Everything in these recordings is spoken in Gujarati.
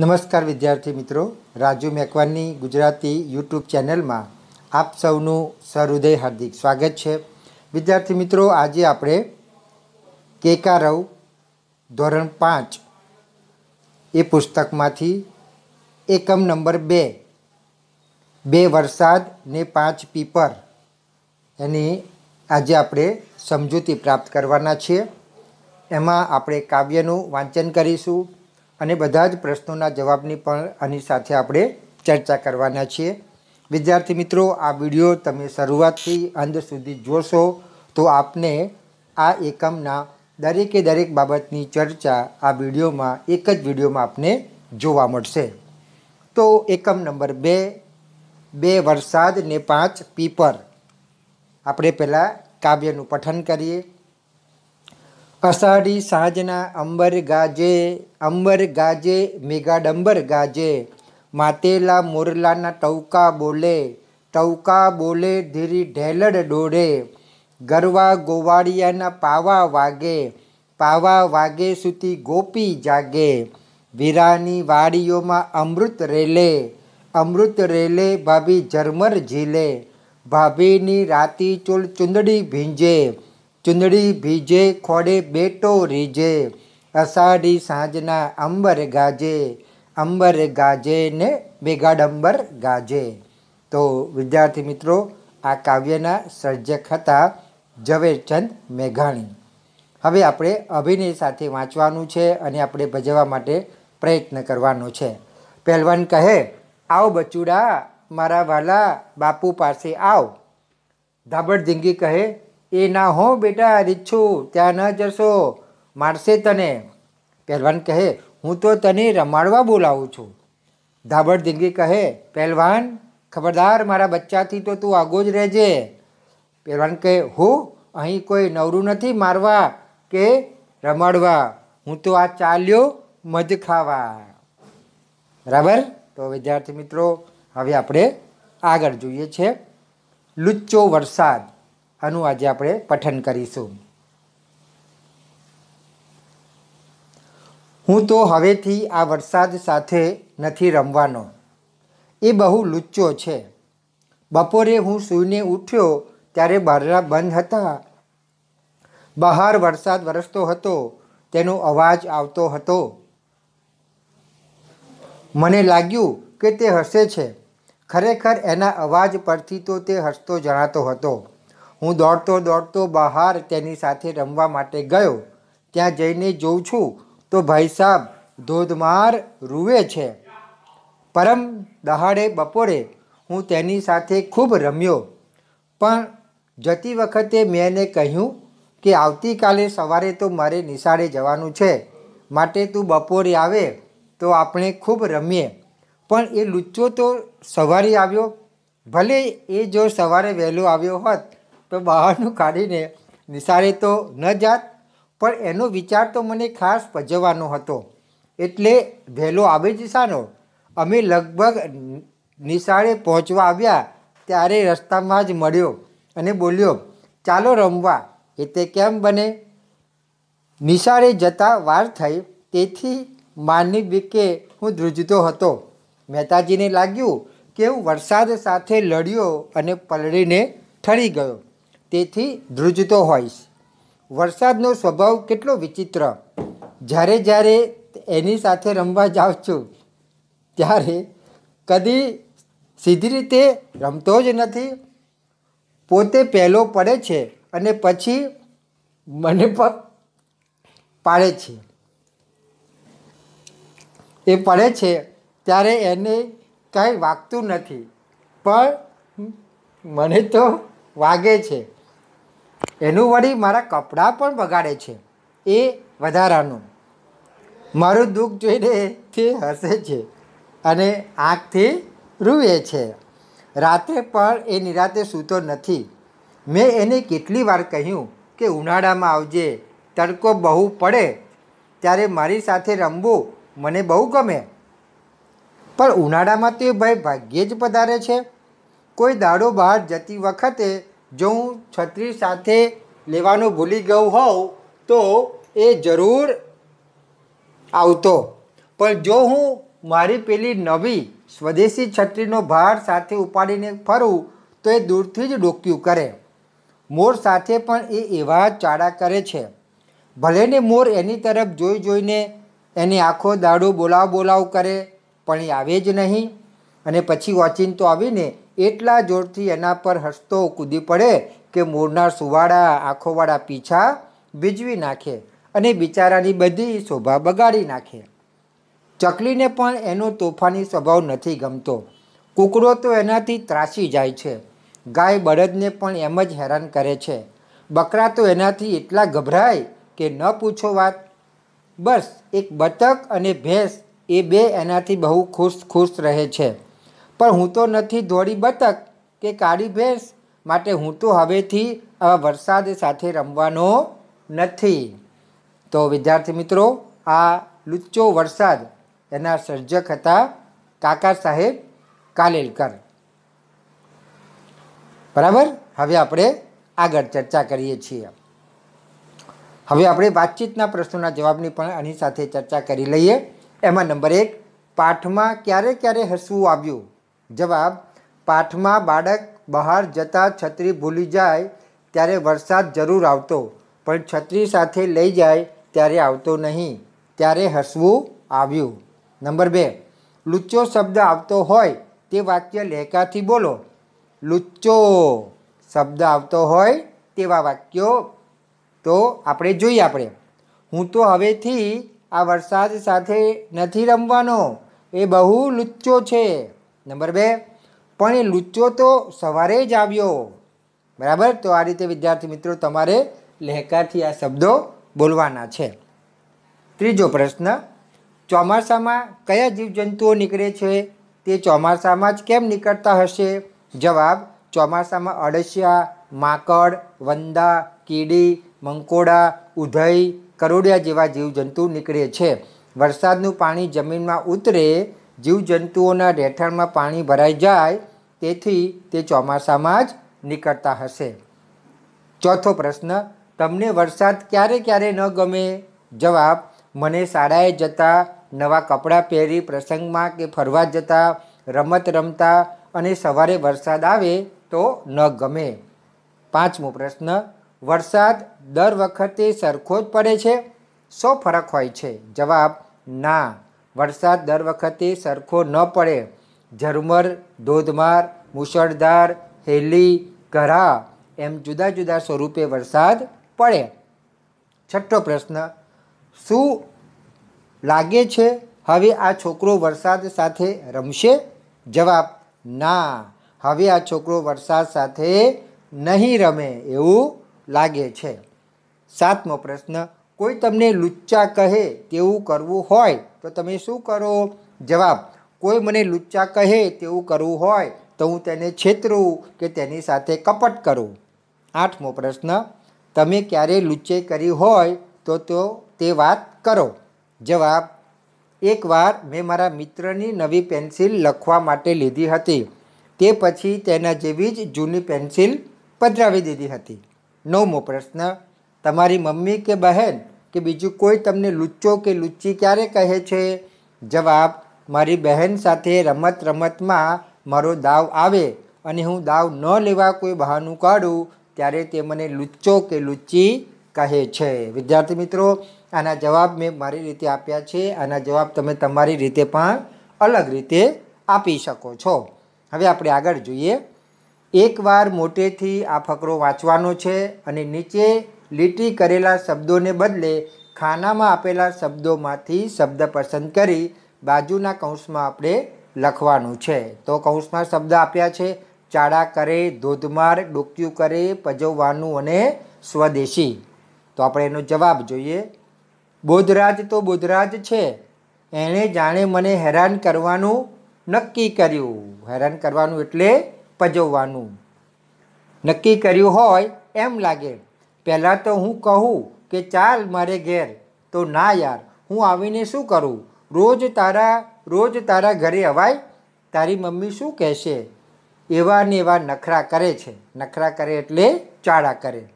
નમસ્કાર વિદ્યાર્થી મિત્રો. રાજુ મેકવાનની ગુજરાતી યુટ્યુબ ચેનલમાં આપ સૌનું સહૃદય હાર્દિક સ્વાગત છે. વિદ્યાર્થી મિત્રો, આજે આપણે કેકારવ ધોરણ પાંચ એ પુસ્તકમાંથી એકમ નંબર બે બે વરસાદ ને પાંચ પીપર એની આજે આપણે સમજૂતી પ્રાપ્ત કરવાના છીએ. એમાં આપણે કાવ્યનું વાંચન કરીશું. અને બધા જ પ્રશ્નોના જવાબની પણ આની સાથે આપણે ચર્ચા કરવાના છીએ. વિદ્યાર્થી મિત્રો, આ વીડિયો તમે શરૂઆતથી અંત સુધી જોશો તો આપને આ એકમના દરેકે દરેક બાબતની ચર્ચા આ વિડીયોમાં, એક જ વિડીયોમાં આપને જોવા મળશે. તો એકમ નંબર બે બે વરસાદ ને પાંચ પીપર. આપણે પહેલાં કાવ્યનું પઠન કરીએ. અષાઢી સાંજના અંબર ગાજે અંબર ગાજે મેઘાડંબર ગાજે, માતેલા મોરલાના ટવકા બોલે ટવકા બોલે ધીરી ઢેલડ ડોળે ગરવા ગોવાળિયાના પાવા વાગે પાવા વાગે સુધી ગોપી જાગે, વીરાની વાડીઓમાં અમૃત રેલે અમૃત રેલે ભાભી ઝરમર ઝીલે, ભાભીની રાતી ચોલ ચુંદડી ભીંજે ચુંદડી ભીજે, ખોડે બેટો રીજે, અષાઢી સાંજના અંબર ગાજે અંબર ગાજે ને મેઘાડંબર ગાજે. તો વિદ્યાર્થી મિત્રો, આ કાવ્યના સર્જક હતા ઝવેરચંદ મેઘાણી. હવે આપણે અભિનય સાથે વાંચવાનું છે અને આપણે ભજવવા માટે પ્રયત્ન કરવાનો છે. પહેલવાન કહે, આવ બચુડા, મારા વાલા, બાપુ પાસે આવ. ધાબડ જિંગી કહે એ ના હો બેટા રીછું ત્યાં ન જશો. મારશે તને. પહેલવાન કહે, હું તો તને રમાડવા બોલાવું છું. ધાબડ દિંગી કહે, પહેલવાન, ખબરદાર, મારા બચ્ચાથી તો તું આગો જ રહેજે. પહેલવાન કહે, હું, અહીં કોઈ નવરું નથી મારવા કે રમાડવા? હું તો આ ચાલ્યો મધ ખાવા. બરાબર? તો વિદ્યાર્થી મિત્રો, હવે આપણે આગળ જોઈએ છે. લુચ્ચો વરસાદ. આનું આજે આપણે પઠન કરીશું. હું તો હવેથી આ વરસાદ સાથે નથી રમવાનો. એ બહુ લુચ્ચો છે. બપોરે હું સૂઈને ઉઠ્યો ત્યારે બારણા બંધ હતા. બહાર વરસાદ વરસતો હતો, તેનો અવાજ આવતો હતો. મને લાગ્યું કે તે હસે છે. ખરેખર એના અવાજ પરથી તો તે હસતો જણાતો હતો. હું દોડતો દોડતો બહાર તેની સાથે રમવા માટે ગયો. ત્યાં જઈને જોઉં છું તો ભાઈ સાહેબ ધોધમાર રૂવે છે. પરમ દહાડે બપોરે હું તેની સાથે ખૂબ રમ્યો. પણ જતી વખતે મેં એને કહ્યું કે આવતીકાલે સવારે તો મારે નિશાળે જવાનું છે. માટે તું બપોરે આવે તો આપણે ખૂબ રમીએ. પણ એ લુચ્ચો તો સવારે આવ્યો. ભલે એ જો સવારે વહેલો આવ્યો હોત તો બહારનું કાઢીને નિશાળે તો ન જાત, પણ એનો વિચાર તો મને ખાસ ભજવવાનો હતો. એટલે વહેલો આવે જ શાનો અમે લગભગ નિશાળે પહોંચવા આવ્યા, ત્યારે રસ્તામાં જ મળ્યો અને બોલ્યો, ચાલો રમવા. એ તે કેમ બને? નિશાળે જતાં વાર થઈ, તેથી માની બીકે હું ધ્રુજતો હતો. મહેતાજીને લાગ્યું કે હું વરસાદ સાથે લડ્યો અને પલળીને ઠરી ગયો. તેથી ધ્રુજતો હોઈશ. વરસાદનો સ્વભાવ કેટલો વિચિત્ર. જ્યારે જ્યારે એની સાથે રમવા જાઉં છું, ત્યારે કદી સીધી રીતે રમતો જ નથી. પોતે પહેલો પડે છે અને પછી મને પણ પાડે છે. એ પડે છે ત્યારે એને કાંઈ વાગતું નથી, પણ મને તો વાગે છે. એનું વળી મારા કપડાં પણ બગાડે છે. એ વધારાનું. મારું દુઃખ જોઈને તે હસે છે અને આંખથી રૂવે છે. રાત્રે પણ એ નિરાતે સૂતો નથી. મેં એને કેટલી વાર કહ્યું કે ઉનાળામાં આવજે, તડકો બહુ પડે, ત્યારે મારી સાથે રમવું મને બહુ ગમે. પણ ઉનાળામાં તો એ ભાઈ ભાગ્યે જ પધારે છે. કોઈ દાડો બહાર જતી વખતે જો હું છત્રી સાથે લેવાનું ભૂલી ગયો હોઉં, તો એ જરૂર આવતો. પણ જો હું મારી પેલી નવી સ્વદેશી છત્રીનો ભાર સાથે ઉપાડીને ફરું, તો એ દૂરથી જ ડોક્યું કરે. મોર સાથે પણ એ એવા ચાડા કરે છે. ભલેને મોર એની તરફ જોઈ જોઈને એની આખો દાડો બોલાવ બોલાવ કરે, પણ એ આવે જ નહીં. અને પછી ઓચિંતો આવીને એટલા જોરથી એના પર હસતો કૂદી પડે કે મોરના સુવાળા, આંખોવાળા પીછા ભીજવી નાખે અને બિચારાની બધી શોભા બગાડી નાખે. ચકલીને પણ એનો તોફાની સ્વભાવ નથી ગમતો. કૂકડો તો એનાથી ત્રાસી જાય છે. ગાય બળદને પણ એમ જ હેરાન કરે છે. બકરા તો એનાથી એટલા ગભરાય કે ન પૂછો વાત. બસ એક બતક અને ભેંસ એ બે એનાથી બહુ ખુશ ખુશ રહે છે. પણ હું તો નથી દોડી બતક કે કાળી ભેંસ માટે હું તો હવેથી આવા વરસાદ સાથે રમવાનો નથી. તો વિદ્યાર્થી મિત્રો, આ લુચ્ચો વરસાદ એના સર્જક હતા કાકા સાહેબ કાલેલકર. બરાબર? હવે આપણે આગળ ચર્ચા કરીએ છીએ. હવે આપણે વાતચીતના પ્રશ્નોના જવાબની પણ આની સાથે ચર્ચા કરી લઈએ. એમાં નંબર એક, પાઠમાં ક્યારે ક્યારે હસવું આવ્યું? જવાબ, પાઠમાં બાળક બહાર જતાં છત્રી ભૂલી જાય ત્યારે વરસાદ જરૂર આવતો, પણ છત્રી સાથે લઈ જાય ત્યારે આવતો નહીં, ત્યારે હસવું આવ્યું. નંબર બે, લુચ્ચો શબ્દ આવતો હોય તે વાક્ય લહેકાથી બોલો. લુચ્ચો શબ્દ આવતો હોય તેવા વાક્યો તો આપણે જોઈએ આપણે. હું તો હવેથી આ વરસાદ સાથે નથી રમવાનો, એ બહુ લુચ્ચો છે. નંબર બે, પણ એ લુચ્ચો તો સવારે જ આવ્યો. બરાબર? તો આ રીતે, વિદ્યાર્થી મિત્રો, તમારે લહેકાથી આ શબ્દો બોલવાના છે. ત્રીજો પ્રશ્ન, ચોમાસામાં કયા જીવજંતુઓ નીકળે છે? તે ચોમાસામાં જ કેમ નીકળતા હશે? જવાબ, ચોમાસામાં અળસિયા, માકડ, વંદા, કીડી, મંકોડા, ઉધઈ, કરોડિયા જેવા જીવજંતુ નીકળે છે. વરસાદનું પાણી જમીનમાં ઉતરે જીવજંતુઓના રહેઠાણમાં પાણી ભરાઈ જાય, તેથી તે ચોમાસામાં જ નીકળતા હશે. ચોથો પ્રશ્ન, તમને વરસાદ ક્યારે ક્યારે ન ગમે? જવાબ, મને શાળાએ જતા નવા કપડાં પહેરી પ્રસંગમાં કે ફરવા જતા રમત રમતા અને સવારે વરસાદ આવે તો ન ગમે. પાંચમો પ્રશ્ન, વરસાદ દર વખતે સરખો જ પડે છે? શો ફરક હોય છે? જવાબ, ના. વરસાદ દર વખતે સરખો ન પડે. ઝરમર, ધોધમાર, મુશળધાર, હેલી, ઘરા એમ જુદા જુદા સ્વરૂપે વરસાદ પડે. છઠ્ઠો પ્રશ્ન, શું લાગે છે હવે આ છોકરો વરસાદ સાથે રમશે? જવાબ, ના, હવે આ છોકરો વરસાદ સાથે નહીં રમે એવું લાગે છે. સાતમો પ્રશ્ન કોઈ તમને લુચ્ચા કહે તેવું કરવું હોય, તો તમે શું કરો? જવાબ, કોઈ મને લુચ્ચા કહે તેવું કરવું હોય, તો હું તેને છેતરું કે તેની સાથે કપટ કરું. આઠમો પ્રશ્ન, તમે ક્યારે લુચ્ચે કરી હોય, તો તો તે વાત કરો. જવાબ એકવાર મેં મારા મિત્રની નવી પેન્સિલ લખવા માટે લીધી હતી. તે પછી તેના જેવી જ જૂની પેન્સિલ પધરાવી દીધી હતી. નવમો પ્રશ્ન તમારી મમ્મી કે બહેન કે બીજું કોઈ તમને લુચ્ચો કે લુચ્ચી ક્યારે કહે છે? જવાબ, મારી બહેન સાથે રમત રમતમાં મારો દાવ આવે અને હું દાવ ન લેવા કોઈ બહાનું કાઢું, ત્યારે તે મને લુચ્ચો કે લુચ્ચી કહે છે. વિદ્યાર્થી મિત્રો, આના જવાબ મેં મારી રીતે આપ્યા છે. આના જવાબ તમે તમારી રીતે પણ અલગ રીતે આપી શકો છો. હવે આપણે આગળ જોઈએ. એકવાર મોટેથી આ ફકરો વાંચવાનો છે અને નીચે લીટી કરેલા શબ્દોને બદલે ખાનામાં આપેલા શબ્દોમાંથી શબ્દ પસંદ કરી બાજુના કૌંસમાં આપણે લખવાનું છે. તો કૌંસમાં શબ્દ આપ્યા છે ચાડા કરે ધોધમાર ડોક્યું કરે, પજવવાનું અને સ્વદેશી. તો આપણે એનો જવાબ જોઈએ. બોધરાજ તો બોધરાજ છે. એણે જાણે મને હેરાન કરવાનું નક્કી કર્યું. હેરાન કરવાનું એટલે પજવવાનું. નક્કી કર્યું હોય એમ લાગે. પહેલાં તો હું કહું કે ચાલ મારે ઘેર. તો ના યાર, હું આવીને શું કરું? રોજ તારા રોજ તારા ઘરે અવાય? તારી મમ્મી શું કહેશે? એવા ને એવા નખરા કરે છે. નખરા કરે એટલે ચાળા કરે.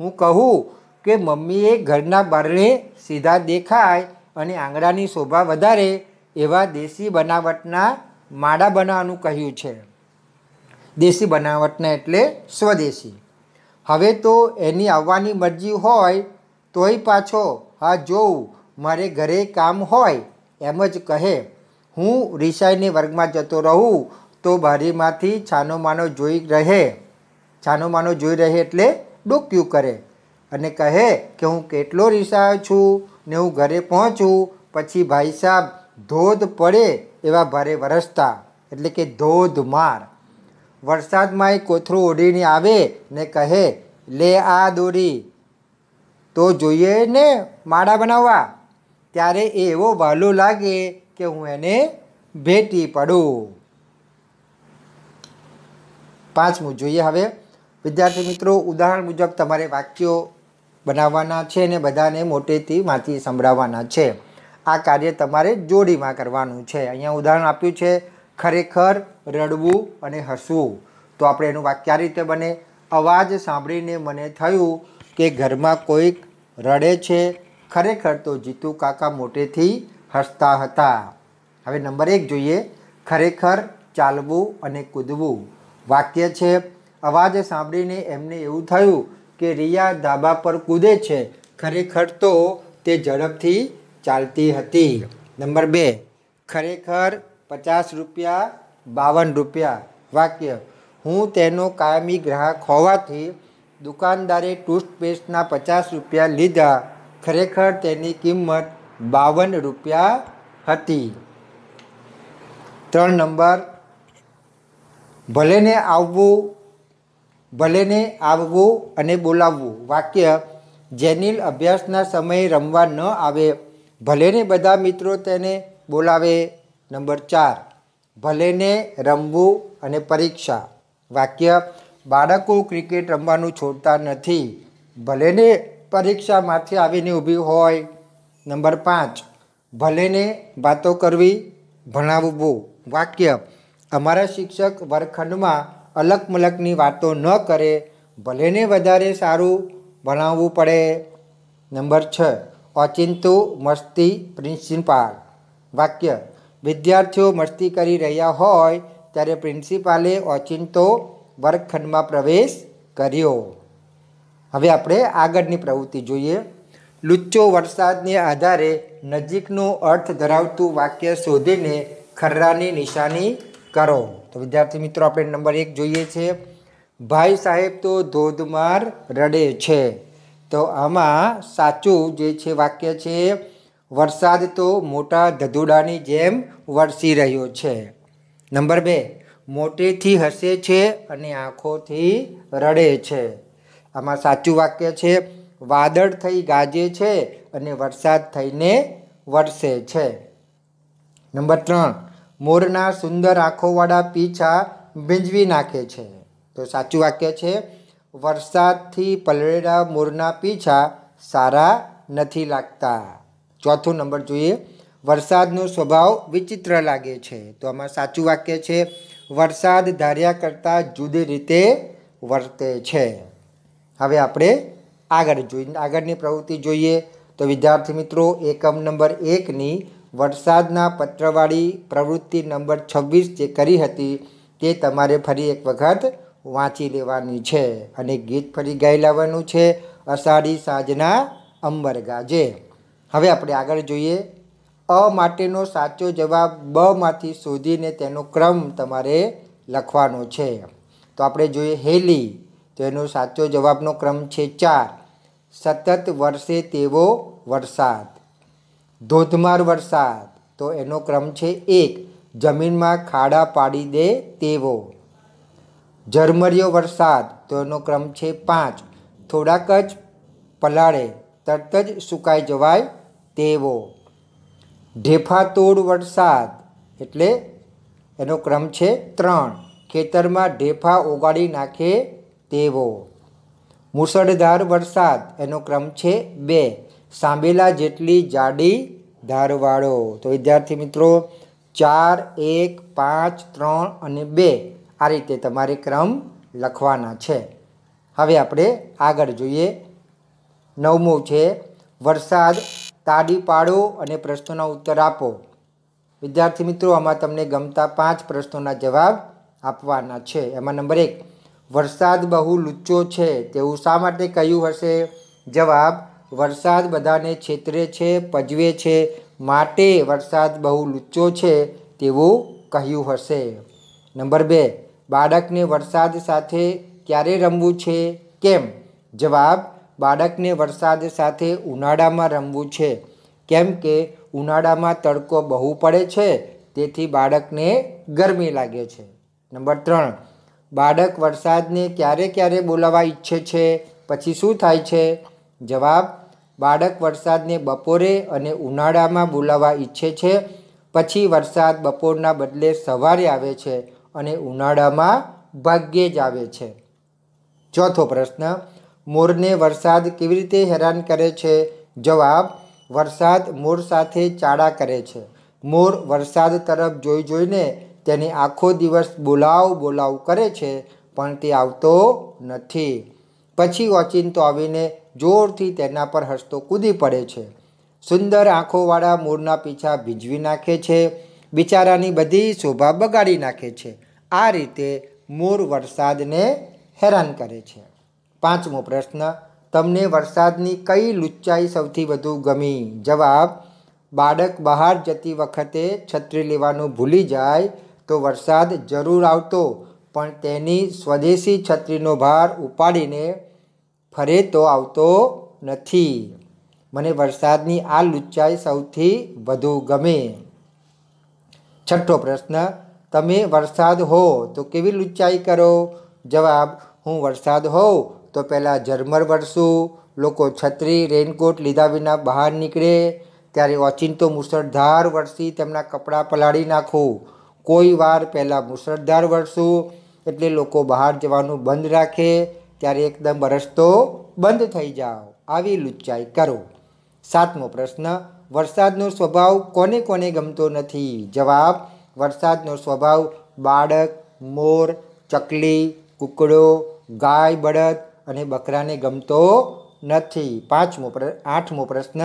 હું કહું કે મમ્મીએ ઘરના બારણે સીધા દેખાય અને આંગણાની શોભા વધારે એવા દેશી બનાવટના માળા બનાવવાનું કહ્યું છે. દેશી બનાવટના એટલે સ્વદેશી. હવે તો એની આવવાની મરજી હોય, તોય પાછો, હા, જોઉં, મારે ઘરે કામ હોય, એમ જ કહે. હું રિસાઈને વર્ગમાં જતો રહું, તો બારીમાંથી છાનો માનો જોઈ રહે. છાનો માનો જોઈ રહે એટલે ડોક્યું કરે અને કહે કે, હું કેટલો રિસાયો છું ને હું ઘરે પહોંચું, પછી ભાઈ સાહેબ ધોધ પડે એવા ભારે વરસતા. એટલે કે ધોધમાર વરસાદમાં એ કોથળું ઓઢીને આવે ને કહે, લે આ દોરી. તો જોઈએ ને માળા બનાવવા. ત્યારે એ એવો વહાલો લાગે કે હું એને ભેટી પડું. પાંચમું જોઈએ હવે. વિદ્યાર્થી મિત્રો, ઉદાહરણ મુજબ તમારે વાક્યો બનાવવાના છે ને બધાને મોટેથી વાંચી સંભળાવવાના છે. આ કાર્ય તમારે જોડીમાં કરવાનું છે. અહીંયા ઉદાહરણ આપ્યું છે ખરેખર રડવું અને હસવું. તો આપણે એનું વાક્ય આ રીતે બને. અવાજ સાંભળીને મને થયું કે ઘરમાં કોઈક રડે છે. ખરેખર તો જીતુ કાકા મોટેથી હસતા હતા. હવે નંબર એક જોઈએ. ખરેખર ચાલવું અને કૂદવું. વાક્ય છે, અવાજ સાંભળીને એમને એવું થયું કે રિયા ધાબા પર કૂદે છે. ખરેખર તો તે ઝડપથી ચાલતી હતી. નંબર બે. ખરેખર પચાસ રૂપિયા, બાવન રૂપિયા. વાક્ય, હું તેનો કાયમી ગ્રાહક હોવાથી દુકાનદારે ટૂથપેસ્ટના પચાસ રૂપિયા લીધા. ખરેખર તેની કિંમત બાવન રૂપિયા હતી. ત્રણ નંબર ભલેને આવવું ભલેને આવવું અને બોલાવવું. વાક્ય, જેનિલ અભ્યાસના સમયે રમવા ન આવે. ભલેને બધા મિત્રો તેને બોલાવે. નંબર ચાર ભલેને રમવું અને પરીક્ષા. વાક્ય, બાળકો ક્રિકેટ રમવાનું છોડતા નથી ભલેને પરીક્ષામાંથી આવીને ઊભી હોય. નંબર પાંચ ભલેને વાતો કરવી, ભણાવવું. વાક્ય, અમારા શિક્ષક વર્ગખંડમાં અલગ મલકની વાતો ન કરે ભલેને વધારે સારું ભણાવવું પડે. નંબર છ અચિંતુ મસ્તી પ્રિન્સિપાલ. વાક્ય વિદ્યાર્થીઓ મસ્તી કરી રહ્યા હોય ત્યારે પ્રિન્સિપાલે ઓચિંતો વર્ગખંડમાં પ્રવેશ કર્યો. હવે આપણે આગળની પ્રવૃત્તિ જોઈએ. લુચ્ચો વરસાદને આધારે નજીકનો અર્થ ધરાવતું વાક્ય શોધીને ખર્રાની નિશાની કરો. તો વિદ્યાર્થી મિત્રો, આપણે નંબર એક જોઈએ છે. ભાઈ સાહેબ, તો ધોધમાર રડે છે. તો આમાં સાચું જે છે વાક્ય છે વરસાદ તો મોટા ધધુડાની જેમ વરસી રહ્યો છે. નંબર બે, મોટેથી હસે છે અને આંખોથી રડે છે. આમાં સાચું વાક્ય છે, વાદળ થઈ ગાજે છે અને વરસાદ થઈને વરસે છે. નંબર ત્રણ, મોરના સુંદર આંખોવાળા પીછા ભીંજવી નાખે છે. તો સાચું વાક્ય છે, વરસાદથી પલળેલા મોરના પીછા સારા નથી લાગતા. ચોથું નંબર જોઈએ. વરસાદનો સ્વભાવ વિચિત્ર લાગે છે. તો આમાં સાચું વાક્ય છે, વરસાદ ધાર્યા કરતાં જુદી રીતે વર્તે છે. હવે આપણે આગળ જોઈ, આગળની પ્રવૃત્તિ જોઈએ. તો વિદ્યાર્થી મિત્રો, એકમ નંબર એકની વરસાદના પત્રવાળી પ્રવૃત્તિ નંબર છવ્વીસ જે કરી હતી, તે તમારે ફરી એક વખત વાંચી લેવાની છે. અને ગીત ફરી ગાઈ લાવવાનું છે, અષાઢી સાંજના અંબર ગાજે હવે આપણે આગળ જોઈએ. અ માટેનો સાચો જવાબ બમાંથી શોધીને તેનો ક્રમ તમારે લખવાનો છે. તો આપણે જોઈએ હેલી. તો એનો સાચો જવાબનો ક્રમ છે ચાર. સતત વરસે તેવો વરસાદ. ધોધમાર વરસાદ. તો એનો ક્રમ છે એક. જમીનમાં ખાડા પાડી દે તેવો. ઝરમરિયો વરસાદ. તો એનો ક્રમ છે પાંચ. થોડાક જ પલાળે. તરત જ સુકાઈ જવાય તેવો. ઢેફાતોડ વરસાદ એટલે એનો ક્રમ છે ત્રણ. ખેતરમાં ઢેફા ઓગાળી નાખે તેવો. મુસળધાર વરસાદ એનો ક્રમ છે બે. સાંભેલા જેટલી જાડી ધારવાળો તો વિદ્યાર્થી મિત્રો, ચાર, એક, પાંચ, ત્રણ અને બે આ રીતે તમારે ક્રમ લખવાના છે. હવે આપણે આગળ જોઈએ. નવમું છે, વરસાદ તાડી પાડો અને પ્રશ્નોના ઉત્તર આપો. વિદ્યાર્થી મિત્રો, આમાં તમને ગમતા પાંચ પ્રશ્નોના જવાબ આપવાના છે. એમાં નંબર એક, વરસાદ બહુ લુચ્ચો છે. તેવું શા માટે કહ્યું હશે? જવાબ, વરસાદ બધાને છેતરે છે, પજવે છે. માટે વરસાદ બહુ લુચ્ચો છે તેવું કહ્યું હશે. નંબર બે, બાળકને વરસાદ સાથે ક્યારે રમવું છે? કેમ? જવાબ બાળકને વરસાદ સાથે ઉનાળામાં રમવું છે. કેમ કે ઉનાળામાં તડકો બહુ પડે છે, તેથી બાળકને ગરમી લાગે છે. નંબર ત્રણ, બાળક વરસાદને ક્યારે ક્યારે બોલાવવા ઈચ્છે છે? પછી શું થાય છે? જવાબ, બાળક વરસાદને બપોરે અને ઉનાળામાં બોલાવવા ઈચ્છે છે. પછી વરસાદ બપોરના બદલે સવારે આવે છે અને ઉનાળામાં ભાગ્યે જ આવે છે. ચોથો પ્રશ્ન મોરને વરસાદ કેવી રીતે હેરાન કરે છે? જવાબ, વરસાદ મોર સાથે ચાળા કરે છે. મોર વરસાદ તરફ જોઈ જોઈને તેની આખો દિવસ બોલાવ બોલાવ કરે છે, પણ તે આવતો નથી. પછી ઓચિંતો આવીને જોરથી તેના પર હસતો કૂદી પડે છે. સુંદર આંખોવાળા મોરના પીછા ભીજવી નાખે છે, બિચારાની બધી શોભા બગાડી નાખે છે. આ રીતે મોર વરસાદને હેરાન કરે છે. પાંચમો પ્રશ્ન, તમને વરસાદની કઈ લુચ્ચાઈ સૌથી વધુ ગમી? જવાબ, બાળક બહાર જતી વખતે છત્રી લેવાનું ભૂલી જાય તો વરસાદ જરૂર આવતો, પણ તેની સ્વદેશી છત્રીનો ભાર ઉપાડીને ફરે તો આવતો નથી. મને વરસાદની આ લુચ્ચાઈ સૌથી વધુ ગમે. છઠ્ઠો પ્રશ્ન, તમે વરસાદ હો તો કેવી લુચ્ચાઈ કરો? જવાબ, હું વરસાદ હોઉં તો પહેલાં ઝરમર વરસું, લોકો છત્રી, રેનકોટ લીધા વિના બહાર નીકળે, ત્યારે ઓચિંતો મુસળધાર વરસી તેમના કપડાં પલાળી નાખું. કોઈ વાર પહેલાં મુસળધાર વરસું, એટલે લોકો બહાર જવાનું બંધ રાખે, ત્યારે એકદમ વરસતો બંધ થઈ જાઓ. આવી લુચ્ચાઈ કરો. સાતમો પ્રશ્ન, વરસાદનો સ્વભાવ કોને કોને ગમતો નથી? જવાબ, વરસાદનો સ્વભાવ બાળક, મોર, ચકલી, કૂકડો, ગાય બળદ અને બકરાને ગમતો નથી. પાંચમો આઠમો પ્રશ્ન,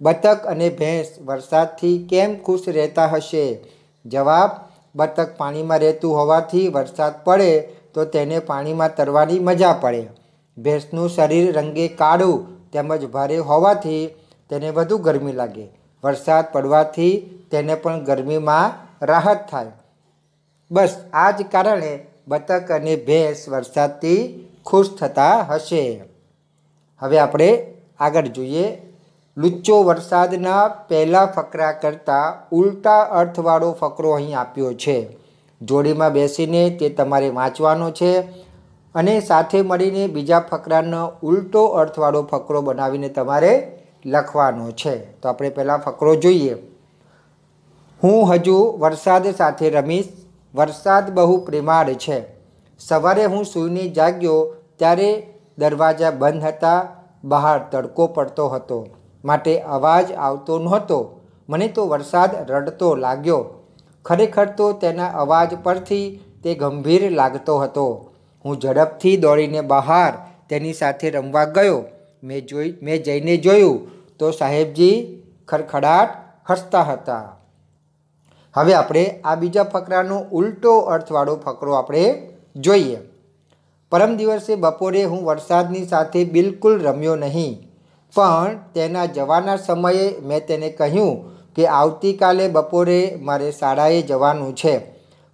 બતક અને ભેંસ વરસાદથી કેમ ખુશ રહેતા હશે? જવાબ, બતક પાણીમાં રહેતું હોવાથી વરસાદ પડે તો તેને પાણીમાં તરવાની મજા પડે. ભેંસનું શરીર રંગે કાળું તેમજ ભારે હોવાથી તેને વધુ ગરમી લાગે. વરસાદ પડવાથી તેને પણ ગરમીમાં રાહત થાય. બસ આ જ કારણે બતક અને ભેંસ વરસાદથી ખુશ થતા હશે. હવે આપણે આગળ જોઈએ. લુચ્ચો વરસાદના પહેલા ફકરા કરતાં ઉલટા અર્થવાળો ફકરો અહીં આપ્યો છે. જોડીમાં બેસીને તે તમારે વાંચવાનો છે અને સાથે મળીને બીજા ફકરાનો ઉલટો અર્થવાળો ફકરો બનાવીને તમારે લખવાનો છે. તો આપણે પહેલાં ફકરો જોઈએ. હું હજુ વરસાદ સાથે રમીશ. વરસાદ બહુ પ્રેમાળ છે. સવારે હું સૂઈને જાગ્યો ત્યારે દરવાજા બંધ હતા, બહાર તડકો પડતો હતો. માટે અવાજ આવતો નહોતો. મને તો વરસાદ રડતો લાગ્યો. ખરેખર તો તેના અવાજ પરથી તે ગંભીર લાગતો હતો. હું ઝડપથી દોડીને બહાર તેની સાથે રમવા ગયો. મેં જોઈ, મેં જઈને જોયું તો સાહેબજી ખડખડાટ હસતા હતા. હવે આપણે આ બીજા ફકરાનો ઉલટો અર્થવાળો ફકરો આપણે જોઈએ. પરમ દિવસે બપોરે હું વરસાદની સાથે બિલકુલ રમ્યો નહીં, પણ તેના જવાના સમયે મેં તેને કહ્યું કે આવતીકાલે બપોરે મારે શાળાએ જવાનું છે.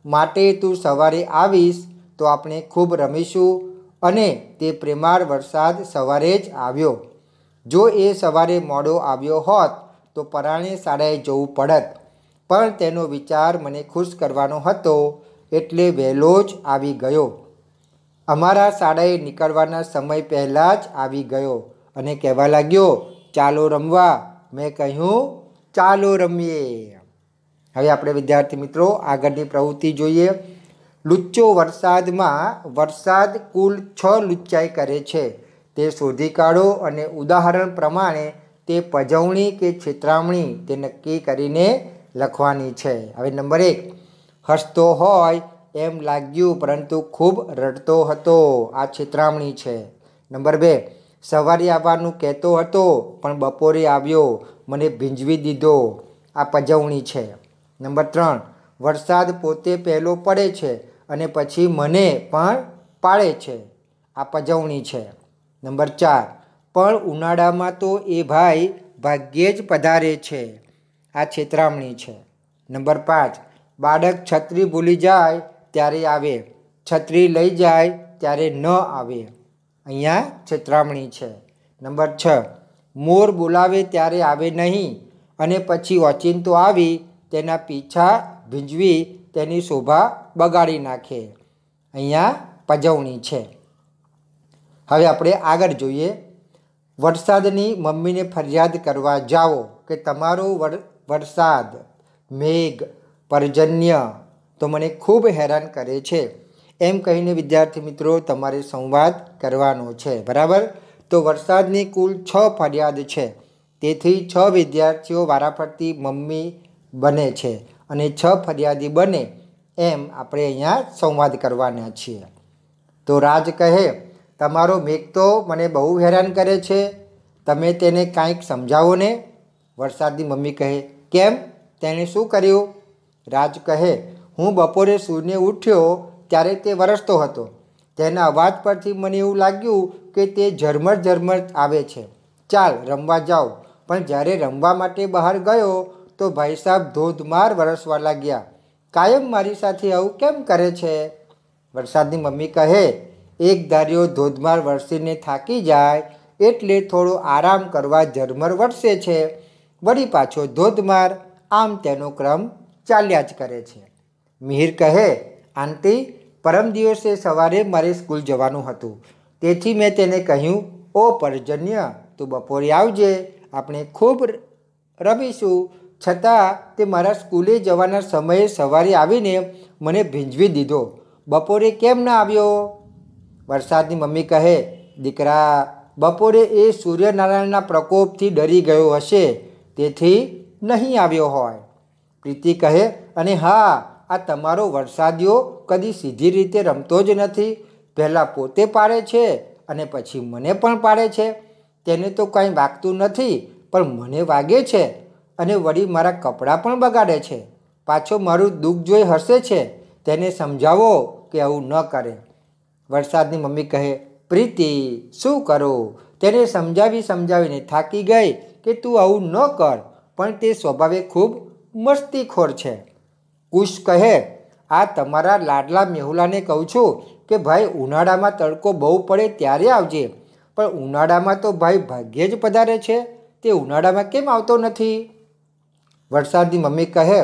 માટે તું સવારે આવીશ તો આપણે ખૂબ રમીશું અને તે પ્રેમાળ વરસાદ સવારે જ આવ્યો. જો એ સવારે મોડો આવ્યો હોત તો પરાણે શાળાએ જવું પડત, પણ તેનો વિચાર મને ખુશ કરવાનો હતો એટલે વહેલો જ આવી ગયો. અમારા શાળાએ નીકળવાના સમય પહેલાં જ આવી ગયો અને કહેવા લાગ્યો, ચાલો રમવા. મેં કહ્યું, ચાલો રમીએ. હવે આપણે વિદ્યાર્થી મિત્રો આગળની પ્રવૃત્તિ જોઈએ. લુચ્ચો વરસાદમાં વરસાદ કુલ છ લુચ્ચાઈ કરે છે. તે શોધી કાઢો અને ઉદાહરણ પ્રમાણે તે પજવણી કે છેતરામણી તે નક્કી કરીને લખવાની છે. હવે નંબર એક. હસતો હોય એમ લાગ્યું, પરંતુ ખૂબ રડતો હતો. આ છેતરામણી છે. નંબર બે, સવારે આવવાનું કહેતો હતો, પણ બપોરે આવ્યો, મને ભીંજવી દીધો. આ પજવણી છે. નંબર ત્રણ, વરસાદ પોતે પહેલો પડે છે અને પછી મને પણ પાડે છે. આ પજવણી છે. નંબર ચાર, પણ ઉનાળામાં તો એ ભાઈ ભાગ્યે જ પધારે છે. આ છેતરામણી છે. નંબર પાંચ બાળક છત્રી ભૂલી જાય ત્યારે આવે. છત્રી લઈ જાય ત્યારે ન આવે. અહીંયા છેતરામણી છે. નંબર છ. મોર બોલાવે ત્યારે આવે નહીં અને પછી ઓચિંતો આવી તેના પીછા ભીંજવી તેની શોભા બગાડી નાખે. અહીંયા પજવણી છે. હવે આપણે આગળ જોઈએ. વરસાદની મમ્મીને ફરિયાદ કરવા જાઓ કે તમારો વરસાદ મેઘ પર્જન્ય તો મને ખૂબ હેરાન કરે છે. એમ કહીને વિદ્યાર્થી મિત્રો, તમારે સંવાદ કરવાનો છે, બરાબર? તો વરસાદની કુલ છ ફરિયાદ છે. તેથી છ વિદ્યાર્થીઓ વારાફરતી મમ્મી બને છે અને છ ફરિયાદી બને એમ આપણે અહીંયા સંવાદ કરવાના છીએ. તો રાજ કહે, તમારો મેઘ તો મને બહુ હેરાન કરે છે. તમે તેને કાંઈક સમજાવો ને? વરસાદની મમ્મી કહે, કેમ? તેણે શું કર્યું? રાજ કહે, હું બપોરે સૂર્ય ઉઠ્યો ત્યારે તે વરસતો હતો. તેના અવાજ પરથી મને એવું લાગ્યું કે તે ઝરમર ઝરમર આવે છે. ચાલ, રમવા જાઓ. પણ જ્યારે રમવા માટે બહાર ગયો, તો ભાઈ સાહેબ ધોધમાર વરસવા લાગ્યા. કાયમ મારી સાથે આવું કેમ કરે છે? વરસાદની મમ્મી કહે, એક ધાર્યો ધોધમાર વરસીને થાકી જાય એટલે થોડો આરામ કરવા ઝરમર વરસે છે. વળી પાછો ધોધમાર, આમ તેનો ક્રમ ચાલ્યા જ કરે છે. મિહિર કહે, આંટી, પરમ દિવસે સવારે મારે સ્કૂલ જવાનું હતું. તેથી મેં તેને કહ્યું, ઓ પરજન્ય, તું બપોરે આવજે. આપણે ખૂબ રમીશું. છતાં તે મારા સ્કૂલે જવાના સમયે સવારે આવીને મને ભીંજવી દીધો. બપોરે કેમ ના આવ્યો? વરસાદની મમ્મી કહે, દીકરા, બપોરે એ સૂર્યનારાયણના પ્રકોપથી ડરી ગયો હશે. તેથી નહીં આવ્યો હોય. પ્રીતિ કહે, અને હા, આ તમારો વરસાદીઓ કદી સીધી રીતે રમતો જ નથી. પહેલાં પોતે પાડે છે અને પછી મને પણ પાડે છે. તેને તો કાંઈ વાગતું નથી, પણ મને વાગે છે અને વળી મારા કપડાં પણ બગાડે છે. પાછો મારું દુઃખ જોઈ હસે છે. તેને સમજાવો કે આવું ન કરે. વરસાદની મમ્મી કહે, પ્રીતિ, શું કરો? તેને સમજાવી સમજાવીને થાકી ગઈ કે તું આવું ન કર, પણ તે સ્વભાવે ખૂબ મસ્તીખોર છે. કુશ કહે, આ તમારા લાડલા મેહુલાને કહું છું કે ભાઈ ઉનાળામાં તડકો બહુ પડે ત્યારે આવજે. પણ ઉનાળામાં તો ભાઈ ભાગ્યે જ પધારે છે. તે ઉનાળામાં કેમ આવતો નથી? વરસાદની મમ્મી કહે,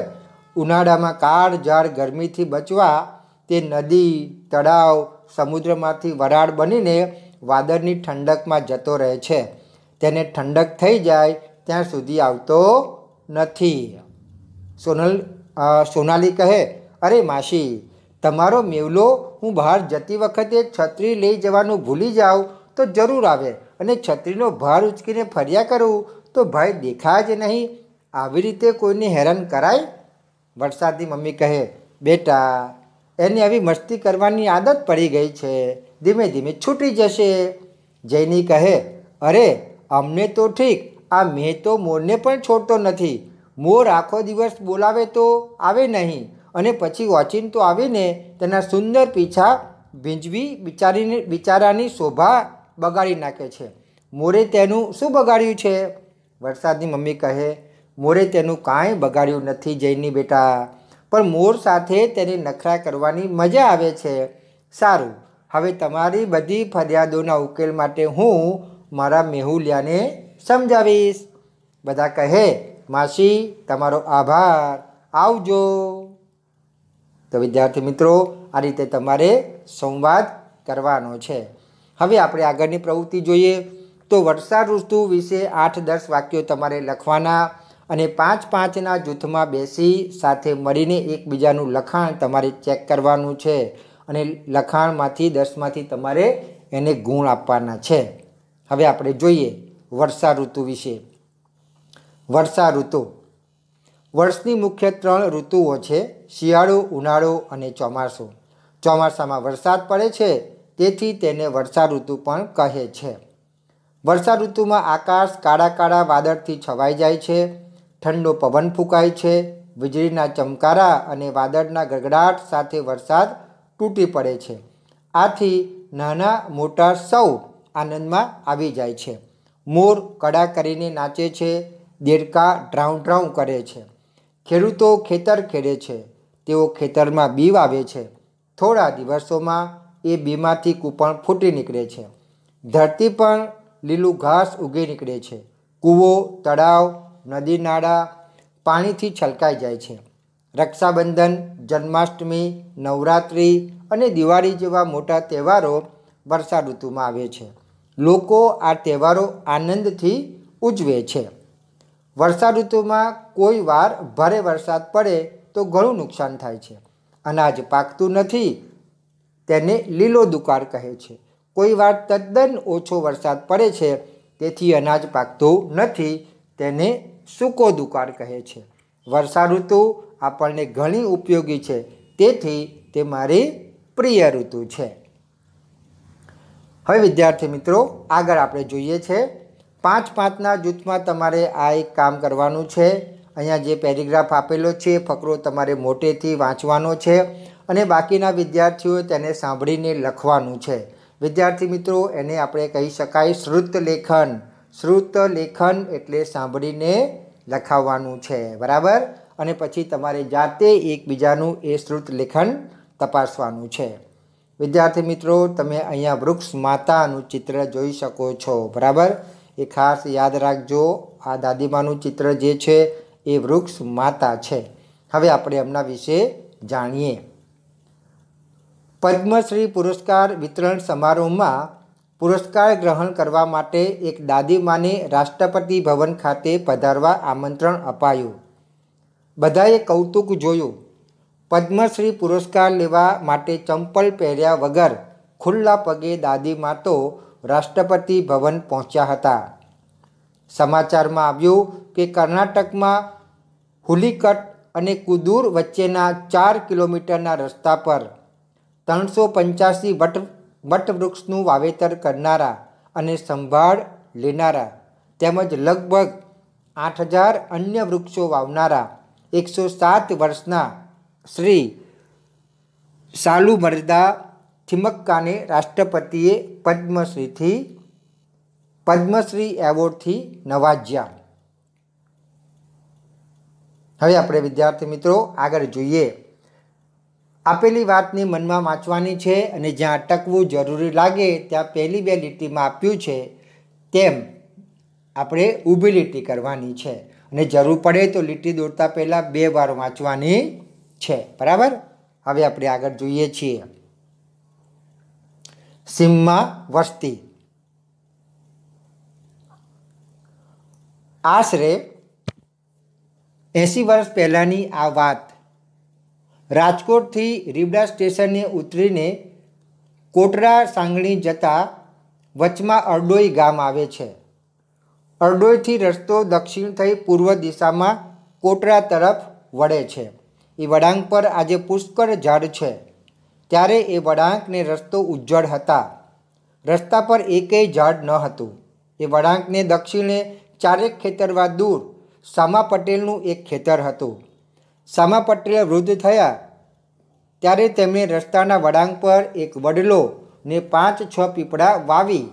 ઉનાળામાં કાળ ઝાડ ગરમીથી બચવા તે નદી, તળાવ, સમુદ્રમાંથી વરાળ બનીને વાદળની ઠંડકમાં જતો રહે છે. તેને ઠંડક થઈ જાય ત્યાં સુધી આવતો નથી. સોનલ સોનાલી કહે, અરે માસી, તમારો મેવલો હું બહાર જતી વખતે છત્રી લઈ જવાનું ભૂલી જાઉં તો જરૂર આવે અને છત્રીનો ભાર ઉચકીને ફર્યા કરું તો ભાઈ દેખાય જ નહીં. આવી રીતે કોઈને હેરાન કરાય? વરસાદની મમ્મી કહે, બેટા, એને આવી મસ્તી કરવાની આદત પડી ગઈ છે. ધીમે ધીમે છૂટી જશે. જૈની કહે, અરે, અમને તો ઠીક, આ મેં તો મોરને પણ છોડતો નથી. મોર આખો દિવસ બોલાવે તો આવે નહીં અને પછી વોચિન તો આવીને તેના સુંદર પીછા ભીંજવી બિચારીને બિચારાની શોભા બગાડી નાખે છે. મોરે તેનું શું બગાડ્યું છે? વરસાદની મમ્મી કહે, મોરે તેનું કાંઈ બગાડ્યું નથી જૈની બેટા, પણ મોર સાથે તેને નખરા કરવાની મજા આવે છે. સારું, હવે તમારી બધી ફરિયાદોના ઉકેલ માટે હું મારા મેહુલિયાને સમજાવીશ. બધા કહે માસી, તમારો આભાર. આવજો. તો વિદ્યાર્થી મિત્રો, આ રીતે તમારે સંવાદ કરવાનો છે. હવે આપણે આગળની પ્રવૃત્તિ જોઈએ. તો વરસાદ ઋતુ વિશે આઠ દસ વાક્યો તમારે લખવાના અને પાંચ પાંચના જૂથમાં બેસી સાથે મળીને એકબીજાનું લખાણ તમારે ચેક કરવાનું છે. અને લખાણમાંથી દસમાંથી તમારે એને ગુણ આપવાના છે. હવે આપણે જોઈએ વર્ષા ઋતુ વિશે. વર્ષા ઋતુ. વર્ષની મુખ્ય ત્રણ ઋતુઓ છે શિયાળો, ઉનાળો અને ચોમાસું. ચોમાસામાં વરસાદ પડે છે, તેથી તેને વર્ષા ઋતુ પણ કહે છે. વર્ષા ઋતુમાં આકાશ કાળા કાળા વાદળથી છવાઈ જાય છે, ઠંડો પવન ફૂંકાય છે, વીજળીના ચમકારા અને વાદળના ગગડાટ સાથે વરસાદ તૂટી પડે છે. આથી નાના, મોટા સૌ આનંદમાં આવી જાય છે. મોર કડા કરીને નાચે છે દેડકા ડ્રાઉં ડ્રાઉં કરે છે. ખેડૂતો ખેતર ખેડે છે. તેઓ ખેતરમાં બી વાવે છે. થોડા દિવસોમાં એ બીમાંથી કૂપણ ફૂટી નીકળે છે. ધરતી પણ લીલું ઘાસ ઉગી નીકળે છે. કૂવો, તળાવ, નદી, નાળા પાણીથી છલકાઈ જાય છે. રક્ષાબંધન, જન્માષ્ટમી, નવરાત્રિ અને દિવાળી જેવા મોટા તહેવારો વર્ષા ઋતુમાં આવે છે. લોકો આ તહેવારો આનંદથી ઉજવે છે. વર્ષા ઋતુમાં કોઈ વાર ભારે વરસાદ પડે તો ઘણું નુકસાન થાય છે. અનાજ પાકતું નથી, તેને લીલો દુકાળ કહે છે. કોઈ વાર તદ્દન ઓછો વરસાદ પડે છે, તેથી અનાજ પાકતું નથી, તેને સૂકો દુકાળ કહે છે. વર્ષા ઋતુ આપણને ઘણી ઉપયોગી છે, તેથી તે મારી પ્રિય ઋતુ છે. હવે વિદ્યાર્થી મિત્રો, આગળ આપણે જોઈએ છે પાંચ પાંચના જૂથમાં તમારે આ એક કામ કરવાનું છે. અહીંયા જે પેરેગ્રાફ આપેલો છે ફકરો તમારે મોટેથી વાંચવાનો છે અને બાકીના વિદ્યાર્થીઓ તેને સાંભળીને લખવાનું છે. વિદ્યાર્થી મિત્રો, એને આપણે કહી શકાય શ્રુત લેખન. શ્રુત લેખન એટલે સાંભળીને લખાવવાનું છે, બરાબર? અને પછી તમારે જાતે એકબીજાનું એ શ્રુત લેખન તપાસવાનું છે. વિદ્યાર્થી મિત્રો, તમે અહીંયા વૃક્ષ માતાનું ચિત્ર જોઈ શકો છો, બરાબર? એ ખાસ યાદ રાખજો. આ દાદીમાનું ચિત્ર જે છે એ વૃક્ષ માતા છે. હવે આપણે એમના વિશે જાણીએ. પદ્મશ્રી પુરસ્કાર વિતરણ સમારોહમાં પુરસ્કાર ગ્રહણ કરવા માટે એક દાદીમાને રાષ્ટ્રપતિ ભવન ખાતે પધારવા આમંત્રણ અપાયું. બધાએ કૌતુક જોયું. પદ્મશ્રી પુરસ્કાર લેવા માટે ચંપલ પહેર્યા વગર ખુલ્લા પગે દાદીમા તો રાષ્ટ્રપતિ ભવન પહોંચ્યા હતા. સમાચારમાં આવ્યું કે કર્ણાટકમાં હુલીકટ અને કુદૂર વચ્ચેના ચાર કિલોમીટરના રસ્તા પર ત્રણસો પંચ્યાસી વટ, વટવૃક્ષનું વાવેતર કરનારા અને સંભાળ લેનારા તેમજ લગભગ આઠ હજાર અન્ય વૃક્ષો વાવનારા એકસો સાત વર્ષના શ્રી સાલુ મરદા થિમક્કાને રાષ્ટ્રપતિએ પદ્મશ્રીથી, પદ્મશ્રી એવોર્ડથી નવાજ્યા. હવે આપણે વિદ્યાર્થી મિત્રો આગળ જોઈએ. આપેલી વાતની મનમાં વાંચવાની છે અને જ્યાં અટકવું જરૂરી લાગે ત્યાં પહેલી બે લીટીમાં આપ્યું છે, તેમ આપણે ઊભી લીટી કરવાની છે. અને જરૂર પડે તો લીટી દોરતા પહેલાં બે વાર વાંચવાની છે. બરાબર? હવે આપણે આગળ જોઈએ છીએ. સીમમાં વસ્તી. આશરે એંસી વર્ષ પહેલાંની આ વાત. રાજકોટથી રીબડા સ્ટેશને ઉતરીને કોટરા સાંગણી જતા વચમાં અરડોઈ ગામ આવે છે. અરડોઈથી રસ્તો દક્ષિણ થઈ પૂર્વ દિશામાં કોટરા તરફ વળે છે. એ વળાંક પર આજે પુષ્કળ ઝાડ છે. ત્યારે એ વળાંકને રસ્તો ઉજ્જળ હતા. રસ્તા પર એકેય ઝાડ ન હતું. એ વળાંકને દક્ષિણે ચારેક ખેતરવા દૂર સામા પટેલનું એક ખેતર હતું. સામા પટેલ વૃદ્ધ થયા. ત્યારે તેમણે રસ્તાના વળાંક પર એક વડલો ને પાંચ, છ પીપળા વાવી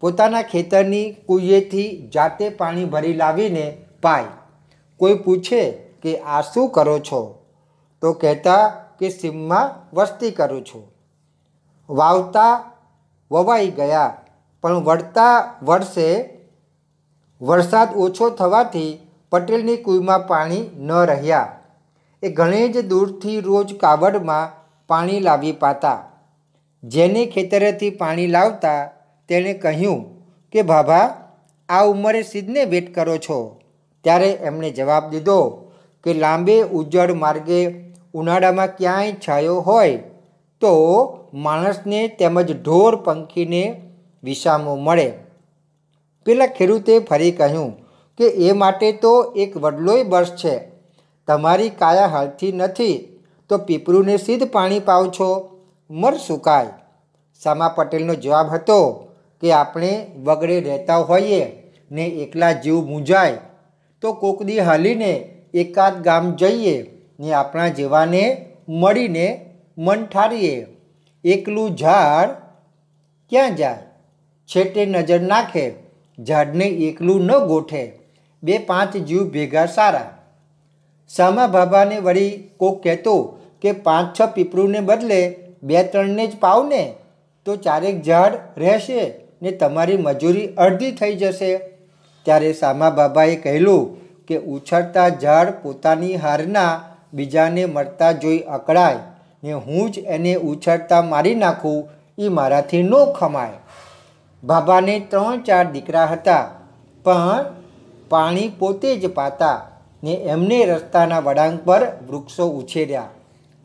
પોતાના ખેતરની કુયેથી જાતે પાણી ભરી લાવીને પાય. કોઈ પૂછે કે, આ શું કરો છો? તો કહેતા કે સીમમાં વસ્તી કરું છું. વાવતા વવાઈ ગયા, પણ વળતા વર્ષે વરસાદ ઓછો થવાથી પટેલની કુઈમાં પાણી ન રહ્યા. એ ઘણે જ દૂરથી રોજ કાવડમાં પાણી લાવી પાતા. જેને ખેતરેથી પાણી લાવતા તેણે કહ્યું કે ભાભા આ ઉંમરે સીધને વેટ કરો છો. ત્યારે એમણે જવાબ દીધો કે, લાંબે ઉજ્જડ માર્ગે ઉનાળામાં ક્યાંય છાયો હોય તો માણસને તેમજ ઢોર પંખીને વિસામો મળે. પેલા ખેડૂતે ફરી કહ્યું કે, એ માટે તો એક વડલોય બસ છે. તમારી કાયા હાલથી નથી, તો પીપળુને સીધ પાણી પાવ છો. મર સુકાય સામા પટેલનો જવાબ હતો કે, આપણે વગડે રહેતા હોઈએ ને એકલા જીવ મૂંઝાય, તો કોકદી હાલીને એકાદ ગામ જઈએ. ને આપણા જેવાને મળીને મન ઠારીએ. એકલું ઝાડ ક્યાં જાય? છેટે નજર નાખે. ઝાડને એકલું ન ગોઠે. બે પાંચ જીવ ભેગા સારા. સામા બાબાને વળી કોક કહેતો કે પાંચ છ પીપળુને બદલે બે ત્રણને જ પાવને. તો ચારેક ઝાડ રહેશે ને તમારી મજૂરી અડધી થઈ જશે. ત્યારે સામા બાબાએ કહેલું કે ઉછળતા ઝાડ પોતાની હારના બીજાને મળતા જોઈ અકળાય. ને હું જ એને ઉછળતા મારી નાખું એ મારાથી ન ખમાય. બાબાને ત્રણ ચાર દીકરા હતા, પણ પાણી પોતે જ પાતા ને એમને રસ્તાના વળાંક પર વૃક્ષો ઉછેર્યા.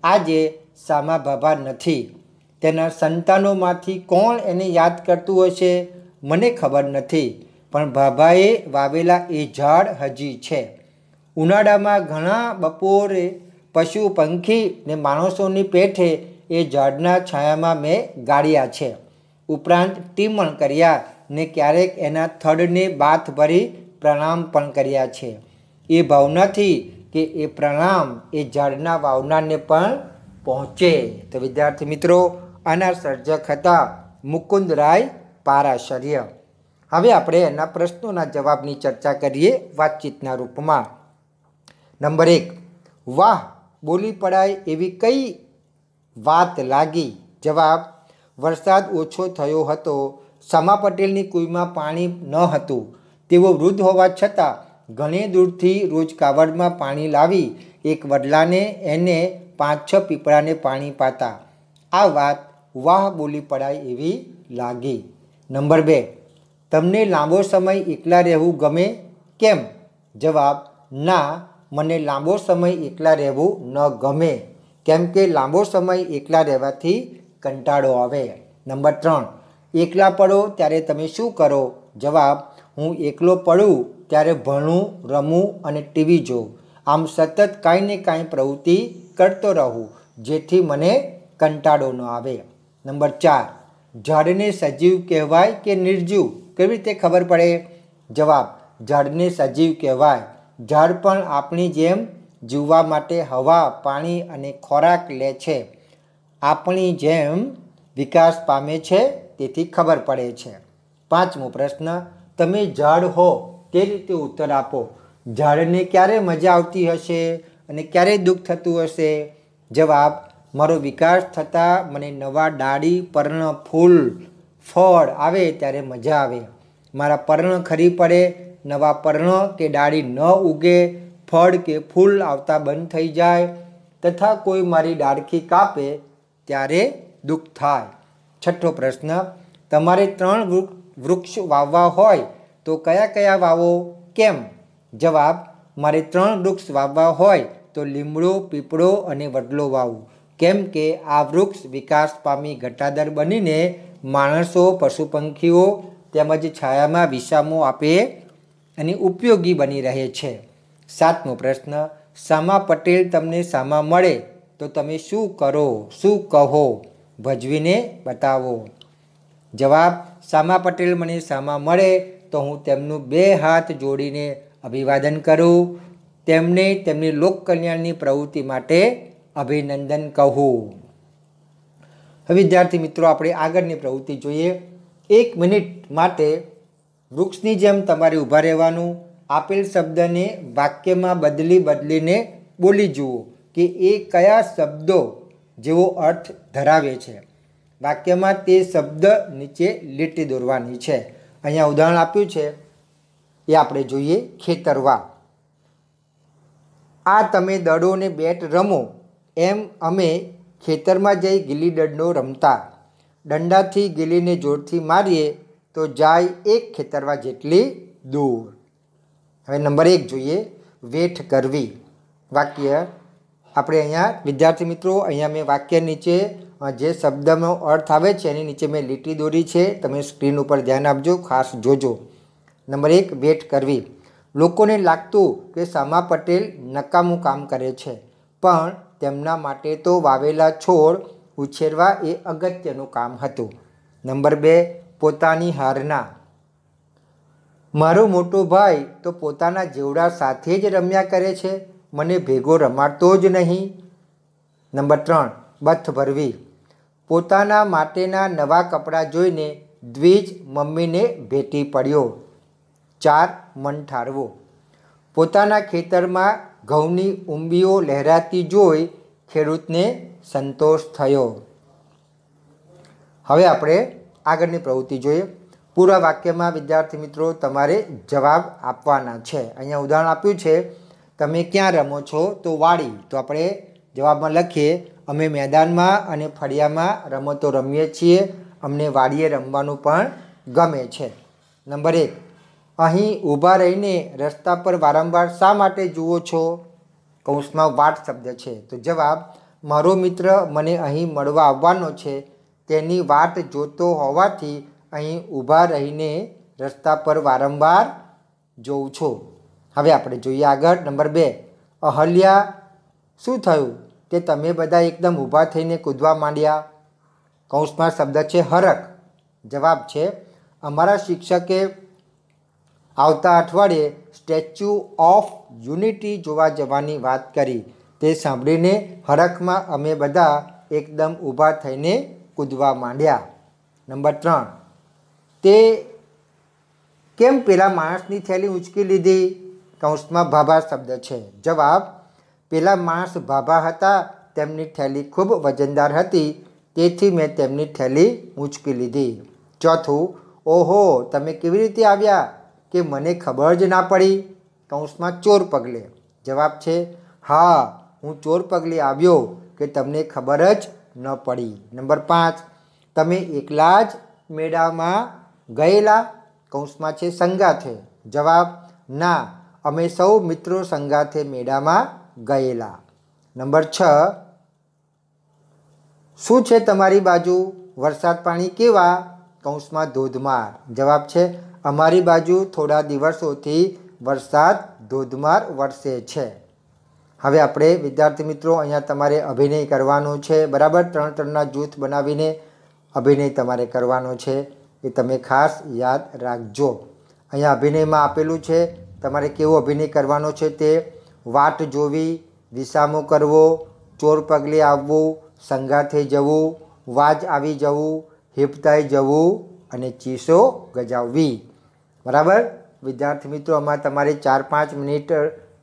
આજે સામા બાબા નથી. તેના સંતાનોમાંથી કોણ એને યાદ કરતું હશે? મને ખબર નથી. પણ બાબાએ વાવેલા એ ઝાડ હજી છે. ઉનાળામાં ઘણા બપોરે પશુ, પંખી ને માણસોની પેઠે એ ઝાડના છાયામાં મેં ગાળ્યા છે. ઉપરાંત ટીમણ કર્યા ને ક્યારેક એના થડને બાથ ભરી પ્રણામ પણ કર્યા છે. એ ભાવનાથી કે એ પ્રણામ એ ઝાડના વાવનારને પણ પહોંચે. તો વિદ્યાર્થી મિત્રો, આના સર્જક હતા મુકુંદરાય પારાશર્ય. હવે આપણે એના પ્રશ્નોના જવાબની ચર્ચા કરીએ વાતચીતના રૂપમાં. નંબર એક, વાહ, બોલી પડાય એવી કઈ વાત લાગી? જવાબ, વરસાદ ઓછો થયો હતો, સમા પટેલની કુઈમાં પાણી ન હતું. તેઓ વૃદ્ધ હોવા છતાં ઘણી દૂરથી રોજ કાવડમાં પાણી લાવી એક વડલાને એને પાંચ છ પીપળાને પાણી પાતા. આ વાત વાહ, બોલી પડાય એવી લાગી. નંબર બે, તમને લાંબો સમય એકલા રહેવું ગમે? કેમ? જવાબ, ના મને લાંબો સમય એકલા રહેવું ન ગમે. કેમ કે લાંબો સમય એકલા રહેવાથી કંટાળો આવે. નંબર ત્રણ, એકલા પડો ત્યારે તમે શું કરો? જવાબ, હું એકલો પડું ત્યારે ભણું, રમું અને ટીવી જોઉં. આમ સતત કાંઈ ને કાંઈ પ્રવૃત્તિ કરતો રહું, જેથી મને કંટાળો ન આવે. નંબર ચાર, ઝાડને સજીવ કહેવાય કે નિર્જીવ? કેવી રીતે ખબર પડે? જવાબ, ઝાડને સજીવ કહેવાય. ઝાડ પણ આપણી જેમ જીવવા માટે હવા, પાણી અને ખોરાક લે છે. આપણી જેમ વિકાસ પામે છે, તેથી ખબર પડે છે. પાંચમો પ્રશ્ન, તમે ઝાડ હો, તે રીતે ઉત્તર આપો. ઝાડને ક્યારે મજા આવતી હશે અને ક્યારે દુઃખ થતું હશે? જવાબ, મારો વિકાસ થતાં મને નવા ડાળી, પર્ણ, ફૂલ, ફળ આવે ત્યારે મજા આવે. મારા પર્ણ ખરી પડે નવા પર્ણ કે ડાળી ન ઉગે, ફળ કે ફૂલ આવતા બંધ થઈ જાય તથા કોઈ મારી ડાળખી કાપે ત્યારે દુઃખ થાય. છઠ્ઠો પ્રશ્ન, તમારે ત્રણ વૃક્ષ વાવવા હોય તો કયા કયા વાવો? કેમ? જવાબ, મારે ત્રણ વૃક્ષ વાવવા હોય તો લીમડો, પીપળો અને વડલો વાવું. કેમ કે આ વૃક્ષ વિકાસ પામી ઘટાદર બનીને માણસો પશુ પંખીઓ તેમજ છાયામાં વિસામો આપે અને ઉપયોગી બની રહે છે. સાતમો પ્રશ્ન, સામા પટેલ તમને સામા મળે? તો તમે શું કરો? શું કહો? ભજવીને બતાવો. જવાબ, સામા પટેલ મને સામા મળે, તો હું તેમનું બે હાથ જોડીને અભિવાદન કરું. તેમને તેમની લોકકલ્યાણની પ્રવૃત્તિ માટે અભિનંદન કહું. હવે વિદ્યાર્થી મિત્રો, આપણે આગળની પ્રવૃત્તિ જોઈએ. એક મિનિટ માટે વૃક્ષની જેમ તમારે ઊભા રહેવાનું, આપેલ શબ્દને વાક્યમાં બદલી બદલીને બોલી જુઓ કે એ કયા શબ્દો જેવો અર્થ ધરાવે છે. વાક્યમાં તે શબ્દ નીચે લીટી દોરવાની છે. અહીંયા ઉદાહરણ આપ્યું છે. એ આપણે જોઈએ ખેતરવા. આ તમે દડોને બેટ રમો, એમ અમે ખેતરમાં જઈ ગીલી દંડો રમતા. દંડાથી ગીલીને જોરથી મારીએ તો જાય એક ખેતરવા જેટલી દૂર. હવે નંબર એક જોઈએ, વેઠ કરવી. વાક્ય, આપણે અહીંયા, વિદ્યાર્થી મિત્રો, અહીંયા મેં વાક્ય નીચે જે શબ્દનો અર્થ આવે છે, એની નીચે મેં લીટી દોરી છે, તમે સ્ક્રીન ઉપર ધ્યાન આપજો, ખાસ જોજો. નંબર એક વેટ કરવી. લોકોને લાગતું કે સામા પટેલ નકામું કામ કરે છે, પણ તેમના માટે તો વાવેલા છોડ ઉછેરવા એ અગત્યનું કામ હતું. નંબર બે પોતાની હારના. મારો મોટો ભાઈ તો પોતાના જેવડા સાથે જ રમ્યા કરે છે. મને ભેગો રમાડતો જ નહીં. નંબર ત્રણ, બથ ભરવી. પોતાના માટેના નવા કપડાં જોઈને દ્વિજ મમ્મીને ભેટી પડ્યો. ચાર, મન ઠારવો. પોતાના ખેતરમાં ઘઉંની ઉંબીઓ લહેરાતી જોઈ ખેડૂતને સંતોષ થયો. હવે આપણે આગળની પ્રવૃત્તિ જોઈએ. પૂરા વાક્યમાં, વિદ્યાર્થી મિત્રો, તમારે જવાબ આપવાના છે. અહીંયા ઉદાહરણ આપ્યું છે, તમે ક્યાં રમો છો? તો વાડી. તો આપણે જવાબમાં લખીએ, અમે મેદાનમાં અને ફળિયામાં રમતો રમીએ છીએ. અમને વાડીએ રમવાનું પણ ગમે છે. નંબર એક, અહીં ઊભા રહીને રસ્તા પર વારંવાર શા માટે જુઓ છો? કૌંસમાં વાટ શબ્દ છે. તો જવાબ, મારો મિત્ર મને અહીં મળવા આવવાનો છે. તેની વાટ જોતો હોવાથી અહીં ઊભા રહીને રસ્તા પર વારંવાર જોઉં છું. હવે આપણે જોઈએ આગળ. નંબર બે. અહલ્યા, શું થયું? કે તમે બધા એકદમ ઊભા થઈને કૂદવા માંડ્યા? કૌંસમાં શબ્દ છે હરક જવાબ છે, અમારા શિક્ષકે આવતા અઠવાડિયે સ્ટેચ્યુ ઓફ યુનિટી જોવા જવાની વાત કરી. તે સાંભળીને હરખમાં અમે બધા એકદમ ઊભા થઈને કૂદવા માંડ્યા. નંબર ત્રણ, તે કેમ પેલા માણસની થેલી ઉંચકી લીધી? કૌંસમાં ભાભા શબ્દ છે. જવાબ, પેલા માણસ ભાભા હતા, તેમની થેલી ખૂબ વજનદાર હતી, તેથી મેં તેમની થેલી ઉંચકી લીધી. ચોથું, ઓહો, તમે કેવી રીતે આવ્યા કે મને ખબર જ ના પડી? કૌંસમાં ચોર પગલે. જવાબ છે, હા, હું ચોર પગલે આવ્યો કે તમને ખબર જ ન પડી. નંબર પાંચ, તમે એકલા જ મેળામાં ગયેલા? કૌંસમાં છે સંગાથે. જવાબ, ના, અમે સૌ મિત્રો સંગાથે મેળામાં ગયેલા. નંબર છ, શું છે તમારી બાજુ? વરસાદ પાણી કેવા? કૌંસમાં ધોધમાર. જવાબ છે, અમારી બાજુ થોડા દિવસોથી વરસાદ ધોધમાર વરસે છે. હવે આપણે વિદ્યાર્થી મિત્રો અહીંયા તમારે અભિનય કરવાનો છે. બરાબર? ત્રણ ત્રણના જૂથ બનાવીને અભિનય તમારે કરવાનો છે. એ તમે ખાસ યાદ રાખજો. અહીંયા અભિનયમાં આપેલું છે, તમારે કેવો અભિનય કરવાનો છે તે વાટ જોવી, વિસામો કરવો, ચોર પગલે આવવું, સંગાથે જવું, વાજ આવી જવું, હિપતાઈ જવું અને ચીસો ગજાવવી. બરાબર? વિદ્યાર્થી મિત્રો, આમાં તમારે ચાર પાંચ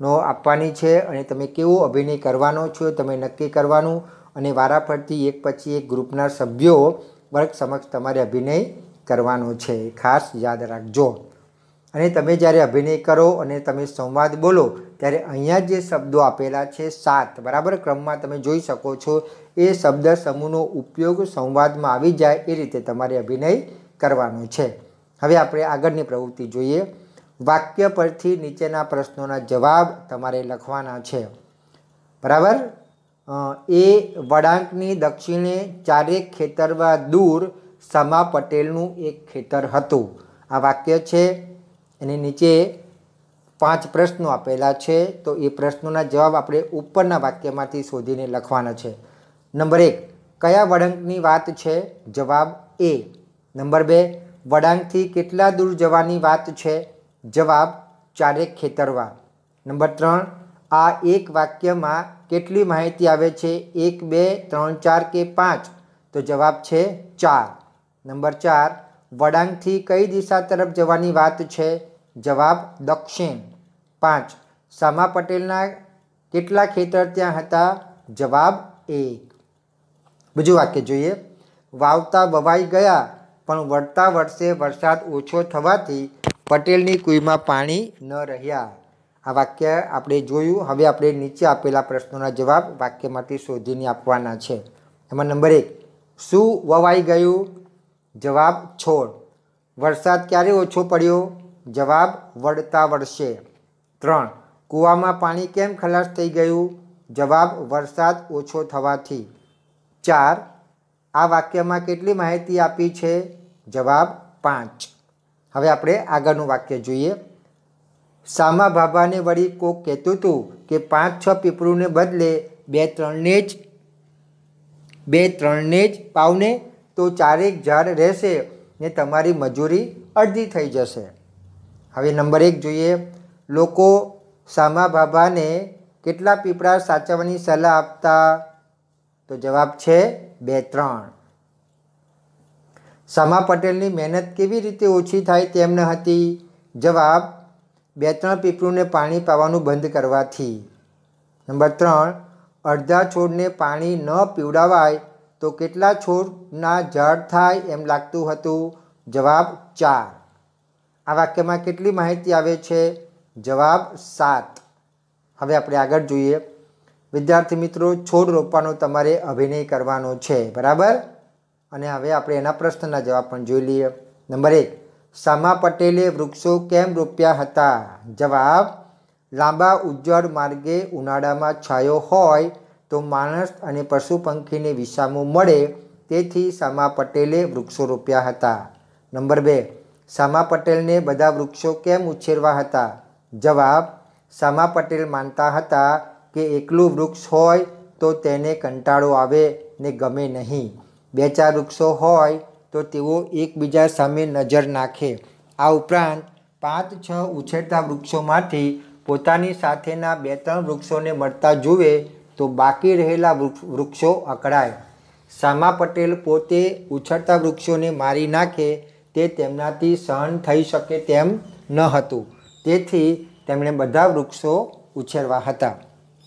મિનિટનો આપવાની છે અને તમે કેવો અભિનય કરવાનો છો તમે નક્કી કરવાનું અને વારાફરતી એક પછી એક ગ્રુપના સભ્યો વર્ગ સમક્ષ તમારે અભિનય કરવાનો છે. ખાસ યાદ રાખજો. અને તમે જ્યારે અભિનય કરો અને તમે સંવાદ બોલો, ત્યારે અહીંયા જે શબ્દો આપેલા છે સાત, બરાબર? ક્રમમાં તમે જોઈ શકો છો, એ શબ્દ સમૂહનો ઉપયોગ સંવાદમાં આવી જાય એ રીતે તમારે અભિનય કરવાનો છે. હવે આપણે આગળની પ્રવૃત્તિ જોઈએ. વાક્ય પરથી નીચેના પ્રશ્નોના જવાબ તમારે લખવાના છે. બરાબર? એ વળાંકની દક્ષિણે ચારેક ખેતરવા દૂર સમા પટેલનું એક ખેતર હતું. આ વાક્ય છે. એની નીચે પાંચ પ્રશ્નો આપેલા છે. તો એ પ્રશ્નોના જવાબ આપણે ઉપરના વાક્યમાંથી શોધીને લખવાના છે. નંબર એક, કયા વળાંકની વાત છે? જવાબ એ. નંબર બે, વળાંકથી કેટલા દૂર જવાની વાત છે? જવાબ ચારેક ખેતરવા. નંબર ત્રણ, આ એક વાક્યમાં કેટલી માહિતી આવે છે? એક, બે, ત્રણ, ચાર કે પાંચ? તો જવાબ છે ચાર. નંબર ચાર વડાંગથી કઈ દિશા તરફ જવાની વાત છે? જવાબ દક્ષિણ. પાંચ, સામા પટેલના કેટલા ખેતર ત્યાં હતા? જવાબ એક બીજું વાક્ય જોઈએ. વાવતા વવાઈ ગયા, પણ વળતા વર્ષે વરસાદ ઓછો થવાથી પટેલની કુઈમાં પાણી ન રહ્યા. આ વાક્ય આપણે જોયું. હવે આપણે નીચે આપેલા પ્રશ્નોના જવાબ વાક્યમાંથી શોધીને આપવાના છે. એમાં નંબર એક, શું વવાઈ ગયું? જવાબ, છોડ. વરસાદ ક્યારે ઓછો પડ્યો? જવાબ, વળતા વર્ષે. ત્રણ, કૂવામાં પાણી કેમ ખલાસ થઈ ગયું? જવાબ, વરસાદ ઓછો થવાથી. ચાર, આ વાક્યમાં કેટલી માહિતી આપી છે? જવાબ, પાંચ. હવે આપણે આગળનું વાક્ય જોઈએ. સામા ભાભાને વળી કોક કહેતું હતું કે પાંચ છ પીપળુને બદલે બે ત્રણને જ, બે ત્રણને જ પાવને તો ચારેક ઝાડ રહેશે ને તમારી મજૂરી અડધી થઈ જશે. હવે નંબર એક જોઈએ. લોકો સામા ભાભાને કેટલા પીપળા સાચવવાની સલાહ આપતા? તો જવાબ છે બે ત્રણ. સમા પટેલની મહેનત કેવી રીતે ઓછી થાય તેમ ન હતી? જવાબ બે ત્રણ પીપળુંને પાણી પાવાનું બંધ કરવાથી. નંબર ત્રણ, અડધા છોડને પાણી ન પીવડાવાય તો કેટલા છોડના ઝાડ થાય એમ લાગતું હતું? જવાબ, ચાર. આ વાક્યમાં કેટલી માહિતી આવે છે? જવાબ, સાત. હવે આપણે આગળ જોઈએ. વિદ્યાર્થી મિત્રો, છોડ રોપવાનો તમારે અભિનય કરવાનો છે, બરાબર? અને હવે આપણે એના પ્રશ્નના જવાબ પણ જોઈ લઈએ. નંબર એક સામા પટેલે વૃક્ષો કેમ રોપ્યા હતા? જવાબ, લાંબા ઉજ્જડ માર્ગે ઉનાળામાં છાયો હોય તો માણસ અને પશુ પંખીને વિસામો મળે, તેથી સામા પટેલે વૃક્ષો રોપ્યા હતા. નંબર બે સામા પટેલને બધા વૃક્ષો કેમ ઉછેરવા હતા? જવાબ સામા પટેલ માનતા હતા કે એકલું વૃક્ષ હોય તો તેને કંટાળો આવે ને ગમે નહીં. બે ચાર વૃક્ષો હોય તો તેઓ એકબીજા સામે નજર નાખે. આ ઉપરાંત પાંચ છ ઉછેરતા વૃક્ષોમાંથી પોતાની સાથેના બે ત્રણ વૃક્ષોને મળતા જુએ તો બાકી રહેલા વૃક્ષો અકળાય. સામા પટેલ પોતે ઉછળતા વૃક્ષોને મારી નાખે તે તેમનાથી સહન થઈ શકે તેમ ન હતું. તેથી તેમણે બધા વૃક્ષો ઉછેરવા હતા.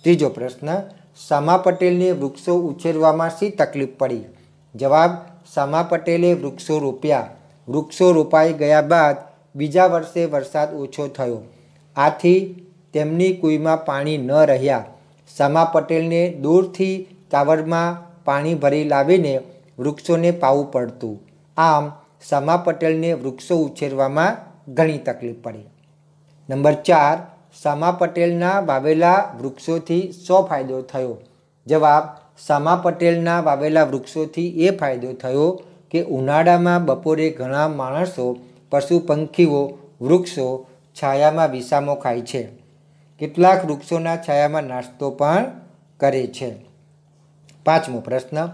ત્રીજો પ્રશ્ન, સામા પટેલને વૃક્ષો ઉછેરવામાં શી તકલીફ પડી? જવાબ, સામા પટેલે વૃક્ષો રોપ્યા. વૃક્ષો રોપાઈ ગયા બાદ બીજા વર્ષે વરસાદ ઓછો થયો. આથી તેમની કુઈમાં પાણી ન રહ્યા. સામા પટેલને દૂરથી કાવડમાં પાણી ભરી લાવીને વૃક્ષોને પાવું પડતું. આમ, સામા પટેલને વૃક્ષો ઉછેરવામાં ઘણી તકલીફ પડી. નંબર ચાર, સામા પટેલના વાવેલા વૃક્ષોથી શો ફાયદો થયો? જવાબ સમા પટેલના વાવેલા વૃક્ષોથી એ ફાયદો થયો કે ઉનાળામાં બપોરે ઘણા માણસો, પશુ પંખીઓ, વૃક્ષો છાયામાં વિસામો ખાય છે. કેટલાક વૃક્ષોના છાયામાં નાસ્તો પણ કરે છે. પાંચમો પ્રશ્ન.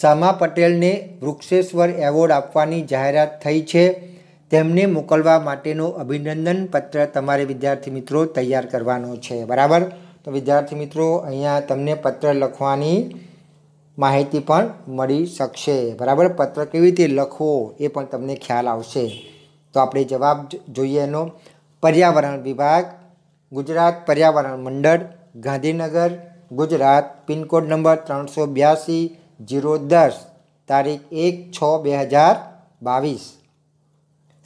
શામા પટેલને વૃક્ષેશ્વર એવોર્ડ આપવાની જાહેરાત થઈ છે. તેમને મોકલવા માટેનો અભિનંદન પત્ર તમારે વિદ્યાર્થી મિત્રો તૈયાર કરવાનો છે. બરાબર? તો વિદ્યાર્થી મિત્રો, અહીંયા તમને પત્ર લખવાની માહિતી પણ મળી શકશે. બરાબર? પત્ર કેવી રીતે લખવો એ પણ તમને ખ્યાલ આવશે. તો આપણે જવાબ જોઈએ એનો. પર્યાવરણ વિભાગ, ગુજરાત પર્યાવરણ મંડળ, ગાંધીનગર, ગુજરાત, પિનકોડ નંબર ત્રણસો બ્યાસી, જીરો દસ, તારીખ એક છ બે હજાર બાવીસ.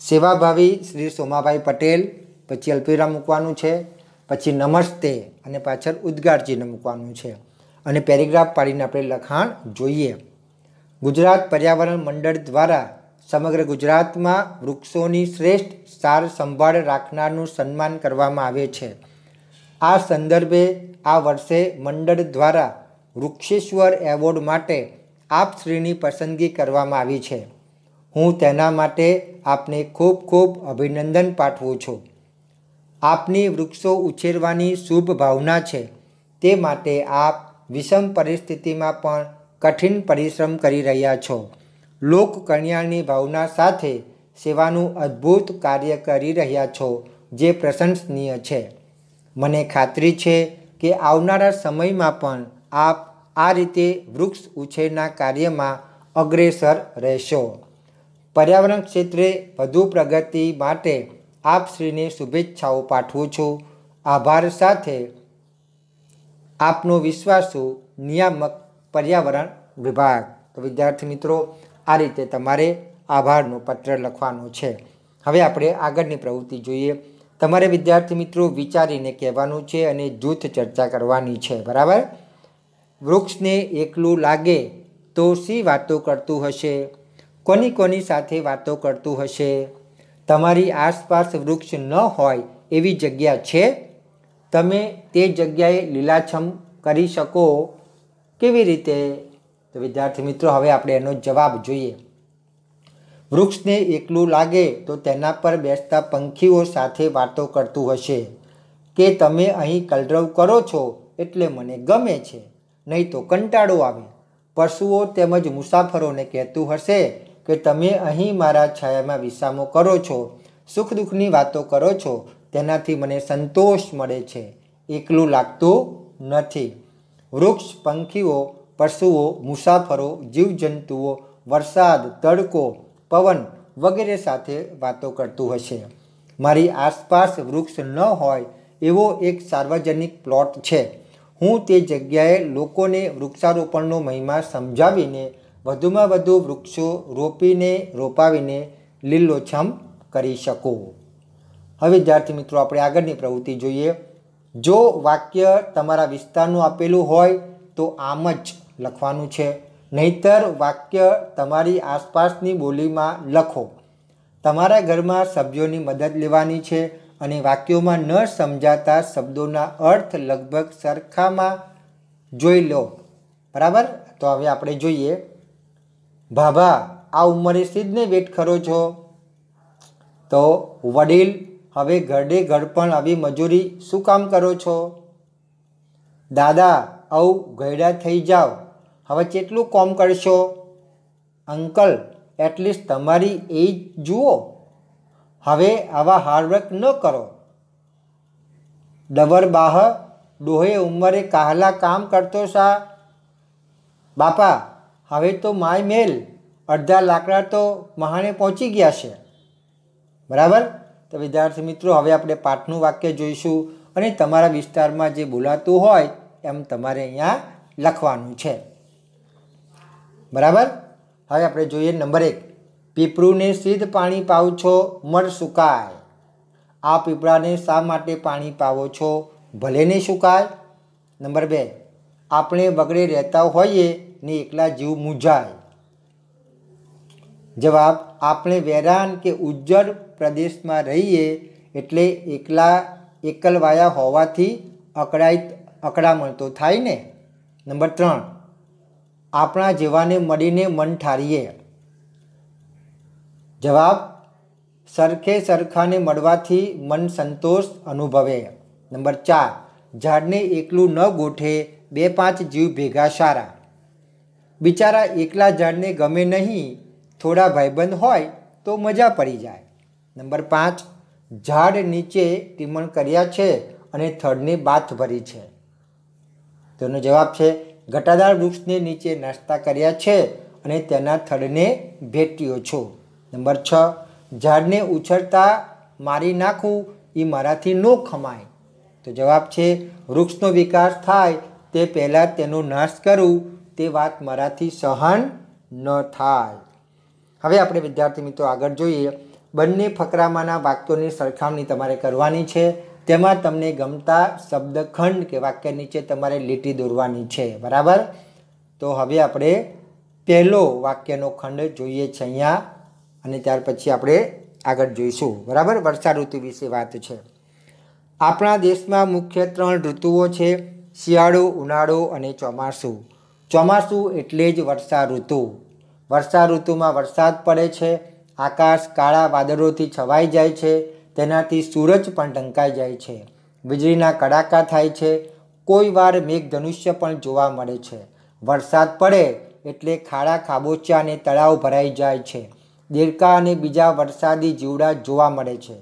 સેવાભાવી શ્રી સોમાભાઈ પટેલ, પછી અલ્પીરામ મૂકવાનું છે. પછી નમસ્તે અને પાછળ ઉદ્ગારજીને મૂકવાનું છે. અને પેરેગ્રાફ પાડીને આપણે લખાણ જોઈએ. ગુજરાત પર્યાવરણ મંડળ દ્વારા સમગ્ર ગુજરાતમાં વૃક્ષોની શ્રેષ્ઠ સાર સંભાળ રાખનારનું સન્માન કરવામાં આવે છે. આ સંદર્ભે આ વર્ષે મંડળ દ્વારા વૃક્ષેશ્વર એવોર્ડ માટે આપશ્રીની પસંદગી કરવામાં આવી છે. હું તેના માટે આપને ખૂબ ખૂબ અભિનંદન પાઠવું છું. આપની વૃક્ષો ઉછેરવાની શુભ ભાવના છે. તે માટે આપ વિષમ પરિસ્થિતિમાં પણ કઠિન પરિશ્રમ કરી રહ્યા છો. લોક કલ્યાણની ભાવના સાથે સેવાનું અદ્ભુત કાર્ય કરી રહ્યા છો, જે પ્રશંસનીય છે. મને ખાતરી છે કે આવનારા સમયમાં પણ આપ આ રીતે વૃક્ષ ઉછેરના કાર્યમાં અગ્રેસર રહેશો. પર્યાવરણ ક્ષેત્રે વધુ પ્રગતિ માટે આપ શ્રીને શુભેચ્છાઓ પાઠવું છું. આભાર સાથે આપનો વિશ્વાસુ નિયામક પર્યાવરણ વિભાગ. તો વિદ્યાર્થી મિત્રો, આ રીતે તમારે આભારનો પત્ર લખવાનો છે. હવે આપણે આગળની પ્રવૃત્તિ જોઈએ. તમારે વિદ્યાર્થી મિત્રો વિચારીને કહેવાનું છે અને જૂથ ચર્ચા કરવાની છે. બરાબર? વૃક્ષને એકલું લાગે તો શી વાતો કરતું હશે? કોની કોની સાથે વાતો કરતું હશે? તમારી આસપાસ વૃક્ષ ન હોય એવી જગ્યા છે? તમે તે જગ્યાએ લીલાછમ કરી શકો. કેવી રીતે? તો વિદ્યાર્થી મિત્રો, હવે આપણે એનો જવાબ જોઈએ. વૃક્ષને એકલું લાગે તો તેના પર બેસતા પંખીઓ સાથે વાતો કરતું હશે. કે તમે અહીં કલરવ કરો છો એટલે મને ગમે છે. નહીં તો કંટાળો આવે. પશુઓ તેમજ મુસાફરોને કહેતું હશે કે તમે અહીં મારા છાયામાં વિસામો કરો છો, સુખ દુઃખની વાતો કરો છો, તેનાથી મને સંતોષ મળે છે. એકલું લાગતું નથી. વૃક્ષ, પંખીઓ, પશુઓ, મુસાફરો, જીવજંતુઓ, વરસાદ, તડકો, પવન વગેરે સાથે વાતો કરતું હશે. મારી આસપાસ વૃક્ષ ન હોય એવો એક સાર્વજનિક પ્લોટ છે. હું તે જગ્યાએ લોકોને વૃક્ષારોપણનો મહિમા સમજાવીને વધુમાં વધુ વૃક્ષો રોપીને, રોપાવીને લીલોછમ કરી શકો. હવે વિદ્યાર્થી મિત્રો, આપણે આગળની પ્રવૃત્તિ જોઈએ. જો વાક્ય તમારા વિસ્તારનું આપેલું હોય, તો આમ જ લખવાનું છે. નહીતર વાક્ય તમારી આસપાસની બોલીમાં લખો. તમારા ઘરમાં સભ્યોની મદદ લેવાની છે અને વાક્યોમાં ન સમજાતા શબ્દોના અર્થ લગભગ સરખામાં જોઈ લો. બરાબર? તો હવે આપણે જોઈએ. ભાભા આ ઉંમરે સીધને વેટ ખરો છો? તો વડીલ, હવે ઘરડે ઘડપણ આવી મજૂરી શું કામ કરો છો? દાદા, આવ ગયડા થઈ જાઓ. હવે કેટલું કોમ કરશો? અંકલ, એટલીસ્ટ તમારી એજ જુઓ. હવે આવા હાર્ડવર્ક ન કરો. ડબર બાહ, ડોહે ઉંમરે કાહલા કામ કરતો સા. બાપા હવે તો માય મેલ અડધા લાકડા તો મહાણે પહોંચી ગયા છે. બરાબર? તો વિદ્યાર્થી મિત્રો, હવે આપણે પાઠનું વાક્ય જોઈશું અને તમારા વિસ્તારમાં જે બોલાતું હોય એમ તમારે અહીંયા લખવાનું છે. બરાબર? હવે આપણે જોઈએ નંબર એક. પીપળુને સીધ પાણી પાવ છો મર સુકાય. આ પીપળાને શા માટે પાણી પાવો છો? ભલે નહીં સુકાય. નંબર બે. આપણે બગડે રહેતા હોઈએ ને એકલા જીવ મૂંઝાય. જવાબ, આપણે વેરાન કે ઉજ્જડ પ્રદેશમાં રહીએ એટલે એકલા, એકલવાયા હોવાથી અકળાઈ અકળામણ તો થાય ને? નંબર ત્રણ, આપણા જેવાને મળીને મન ઠારીએ. જવાબ, સરખે સરખાને મળવાથી મન સંતોષ અનુભવે. નંબર ચાર, ઝાડને એકલું ન ગોઠે બે પાંચ જીવ ભેગા સારા. બિચારા એકલા ઝાડને ગમે નહીં, થોડા ભાઈબંધ હોય તો મજા પડી જાય. નંબર પાંચ, ઝાડ નીચે ટીમણ કર્યા છે અને થડની બાથ ભરી છે. તેનો જવાબ છે, ઘટાદાર વૃક્ષને નીચે નાસ્તા કર્યા છે અને તેના થડને ભેટ્યો છો. નંબર છ, ઝાડને ઉછળતા મારી નાખું એ મારાથી ન ખમાય. તો જવાબ છે, વૃક્ષનો વિકાસ થાય તે પહેલાં તેનો નાશ કરું તે વાત મારાથી સહન ન થાય. હવે આપણે વિદ્યાર્થી મિત્રો આગળ જોઈએ. બંને ફકરામાંના વાક્યોની સરખામણી તમારે કરવાની છે. તેમાં તમને ગમતા શબ્દખંડ કે વાક્ય નીચે તમારે લીટી દોરવાની છે. બરાબર? તો હવે આપણે પહેલો વાક્યનો ખંડ જોઈએ છે અહીંયા. અને ત્યાર પછી આપણે આગળ જોઈશું. બરાબર? વર્ષા ઋતુ વિશે વાત છે. આપણા દેશમાં મુખ્ય ત્રણ ઋતુઓ છે. શિયાળો, ઉનાળો અને ચોમાસું. ચોમાસું એટલે જ વર્ષા ઋતુ. વર્ષા ઋતુમાં વરસાદ પડે છે, આકાશ કાળા વાદળોથી છવાઈ જાય છે, તેનાથી સૂરજ પણ ઢંકાઈ જાય છે. વીજળીના કડાકા થાય છે, કોઈ વાર મેઘધનુષ્ય પણ જોવા મળે છે. વરસાદ પડે એટલે ખાડા ખાબોચિયા અને તળાવ ભરાઈ જાય છે. દેડકા અને બીજા વરસાદી જીવડા જોવા મળે છે.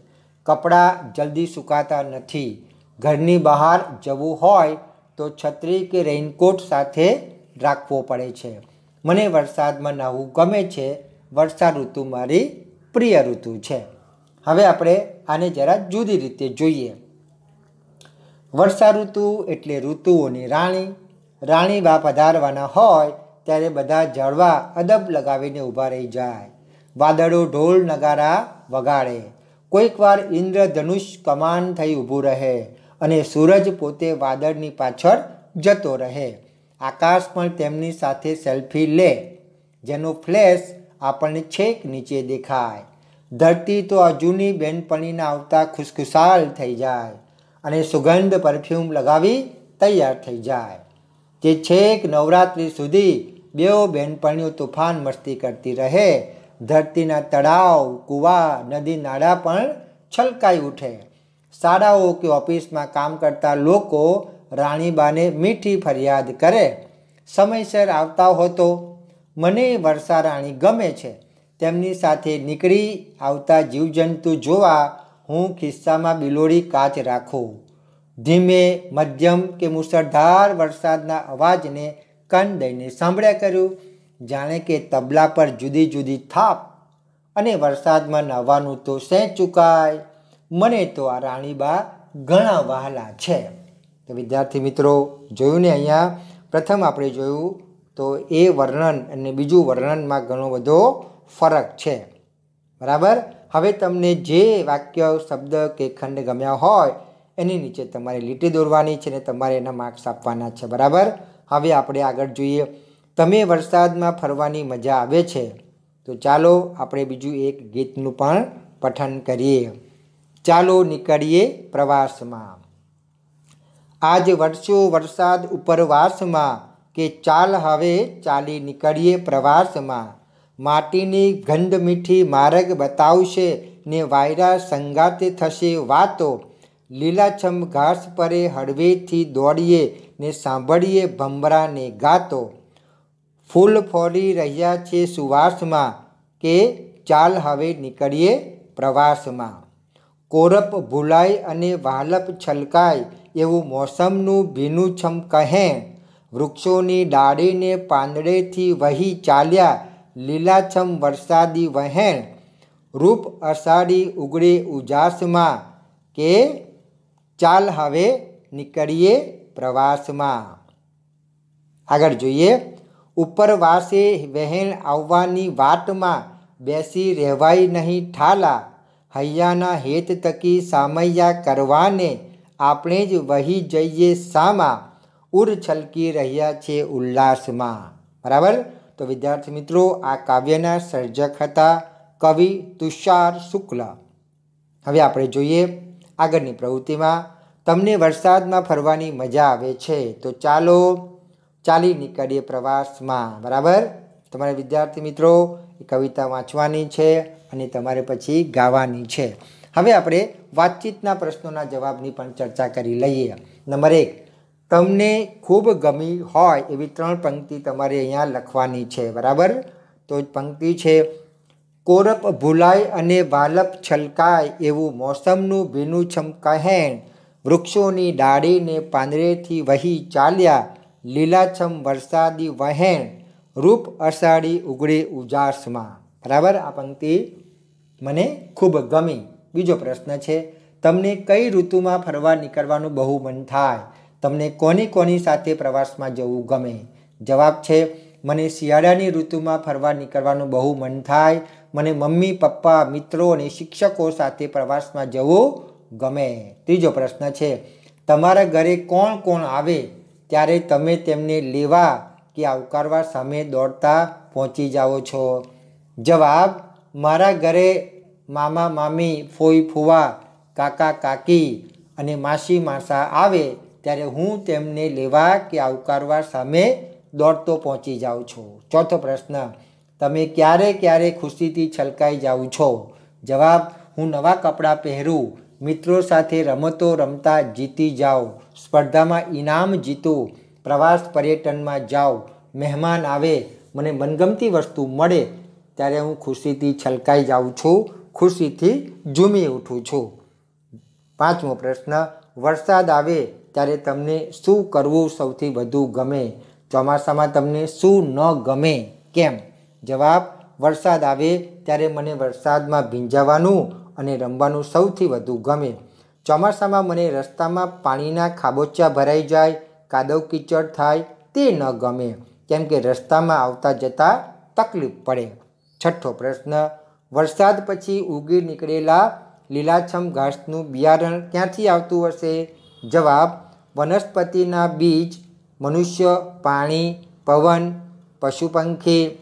કપડાં જલ્દી સુકાતા નથી. ઘરની બહાર જવું હોય તો છત્રી કે રેઇનકોટ સાથે રાખવો પડે છે. મને વરસાદમાં નાહવું ગમે છે. વર્ષા ઋતુ મારી પ્રિય ઋતુ છે. હવે આપણે આને જરા જુદી રીતે જોઈએ. વર્ષા ઋતુ એટલે ઋતુઓની રાણી. રાણી બા પધારવાના હોય ત્યારે બધા જળવા અદબ લગાવીને ઊભા રહી જાય. વાદળો ઢોલ નગારા વગાડે. કોઈકવાર ઇન્દ્રધનુષ કમાન થઈ ઊભું રહે અને સૂરજ પોતે વાદળની પાછળ જતો રહે. આકાશ પણ તેમની સાથે સેલ્ફી લે, જેનો ફ્લેશ આપણને છેક નીચે દેખાય. ધરતી તો આ જૂની બેનપણીના આવતા ખુશખુશાલ થઈ જાય અને સુગંધ પરફ્યુમ લગાવી તૈયાર થઈ જાય. જે છેક નવરાત્રિ સુધી બેઓ બેનપણીઓ તોફાન મસ્તી કરતી રહે. ધરતીના તળાવ, કૂવા, નદી, નાળા પણ છલકાઈ ઉઠે. શાળાઓ કે ઓફિસમાં કામ કરતા લોકો રાણીબાને મીઠી ફરિયાદ કરે. સમયસર આવતા હો તો મને વર્ષા રાણી ગમે છે. તેમની સાથે નીકળી આવતા જીવજંતુ જોવા હું ખિસ્સામાં બિલોડી કાચ રાખું. ધીમે, મધ્યમ કે મુસળધાર વરસાદના અવાજને કાન દઈને સાંભળ્યા કર્યું જાણે કે તબલા પર જુદી જુદી થાપ અને વરસાદમાં નવાનું તો સે ચૂકાય. મને તો આ રાણીબા ઘણા વહાલા છે. તો વિદ્યાર્થી મિત્રો, જોયું ને અહીંયા? પ્રથમ આપણે જોયું તો એ વર્ણન અને બીજું વર્ણનમાં ઘણો બધો ફરક છે. બરાબર? હવે તમને જે વાક્ય, શબ્દ કે ખંડ ગમ્યા હોય, એની નીચે તમારે લીટી દોરવાની છે ને તમારે એના માર્ક્સ આપવાના છે. બરાબર? હવે આપણે આગળ જોઈએ. તમે વરસાદમાં ફરવાની મજા આવે છે. તો ચાલો આપણે બીજું એક ગીતનું પણ પઠન કરીએ. ચાલો નીકળીએ પ્રવાસમાં. આજ વર્ષો વરસાદ ઉપરવાસમાં કે ચાલ હવે ચાલી નીકળીએ પ્રવાસમાં. માટીની ગંધ મીઠી માર્ગ બતાવશે ને વાયરા સંગાતે થશે વાતો. લીલાછમ ઘાસ પરે હળવેથી દોડીએ ને સાંભળીએ ભમરાને ગાતો. ફૂલ ફોડી રહ્યા છે સુવાસમાં કે ચાલ હવે નીકળીએ પ્રવાસમાં. કોરપ ભૂલાય અને વાલપ છલકાય. એવું મોસમનું ભીનું છમ કહે. વૃક્ષોની ડાળીને પાંદડેથી વહી ચાલ્યા લીલાછમ વરસાદી વહેણ. રૂપ અષાઢી ઉગડે ઉજાસમાં કે ચાલ હવે નીકળીએ પ્રવાસમાં. આગળ જોઈએ. ઉપરવાસે વહેણ આવવાની વાટમાં બેસી રહેવાય નહીં ઠાલા. હૈયાના હેત તકી સામૈયા કરવાને આપણે જ વહી જઈએ સામાં? ઉર છલકી રહ્યા છે ઉલ્લાસમાં. બરાબર? તો વિદ્યાર્થી મિત્રો, આ કાવ્યના સર્જક હતા કવિ તુષાર શુક્લ. હવે આપણે જોઈએ આગળની પ્રવૃત્તિમાં. તમને વરસાદમાં ફરવાની મજા આવે છે, તો ચાલો ચાલી નીકળીએ પ્રવાસમાં. બરાબર? તમારે વિદ્યાર્થી મિત્રો, એ કવિતા વાંચવાની છે અને તમારે પછી ગાવાની છે. હવે આપણે વાતચીતના પ્રશ્નોના જવાબની પણ ચર્ચા કરી લઈએ. નંબર એક, તમને ખૂબ ગમી હોય એવી ત્રણ પંક્તિ તમારે અહીંયા લખવાની છે, બરાબર? તો પંક્તિ છે, કોરપ ભૂલાય અને વાલપ છલકાય એવું મોસમનું ભીનું છમકહેણ વૃક્ષોની ડાળીને પાંદરેથી વહી ચાલ્યા લીલાછમ વરસાદી વહેણ, રૂપ અષાઢી ઉગડે ઉજાસમાં. બરાબર? આ પંક્તિ મને ખૂબ ગમી. બીજો પ્રશ્ન છે, તમને કઈ ઋતુમાં ફરવા નીકળવાનું બહુ મન થાય? તમને કોની કોની સાથે પ્રવાસમાં જવું ગમે? જવાબ છે, મને શિયાળાની ઋતુમાં ફરવા નીકળવાનું બહુ મન થાય. મને મમ્મી, પપ્પા, મિત્રો અને શિક્ષકો સાથે પ્રવાસમાં જવું ગમે. ત્રીજો પ્રશ્ન છે, તમારા ઘરે કોણ કોણ આવે? ત્યારે તમે તેમને લેવા કે આવકારવા સામે દોડતા પહોંચી જાઓ છો? જવાબ, મારા ઘરે મામા, મામી, ફોઈ, ફુવા, કાકા, કાકી અને માસી, માસા આવે ત્યારે હું તેમને લેવા કે આવકારવા સામે દોડતો પહોંચી જાઉં છું. ચોથો પ્રશ્ન, તમે ક્યારે ક્યારે ખુશીથી છલકાઈ જાઓ છો? જવાબ, હું નવા કપડાં પહેરું, મિત્રો સાથે રમતો રમતા જીતી જાઓ સ્પર્ધામાં ઇનામ જીતું, પ્રવાસ પર્યટનમાં જાઓ મહેમાન આવે, મને મનગમતી વસ્તુ મળે ત્યારે હું ખુશીથી છલકાઈ જાઉં છું. ખુશીથી ઝૂમી ઉઠું છું. પાંચમો પ્રશ્ન, વરસાદ આવે ત્યારે તમને શું કરવું સૌથી વધુ ગમે? ચોમાસામાં તમને શું ન ગમે? કેમ? જવાબ, વરસાદ આવે ત્યારે મને વરસાદમાં ભીંજાવાનું અને રમવાનું સૌથી વધુ ગમે. ચોમાસામાં મને રસ્તામાં પાણીના ખાબોચિયા ભરાઈ જાય, કાદવ કીચડ થાય, તે ન ગમે. કેમ કે રસ્તામાં આવતા જતાં તકલીફ પડે. છઠ્ઠો પ્રશ્ન વરસાદ પછી ઉગી નીકળેલા લીલાછમ ઘાસનું બિયારણ ક્યાંથી આવતું હશે? જવાબ, વનસ્પતિના બીજ, મનુષ્ય, પાણી, પવન પશુ પંખી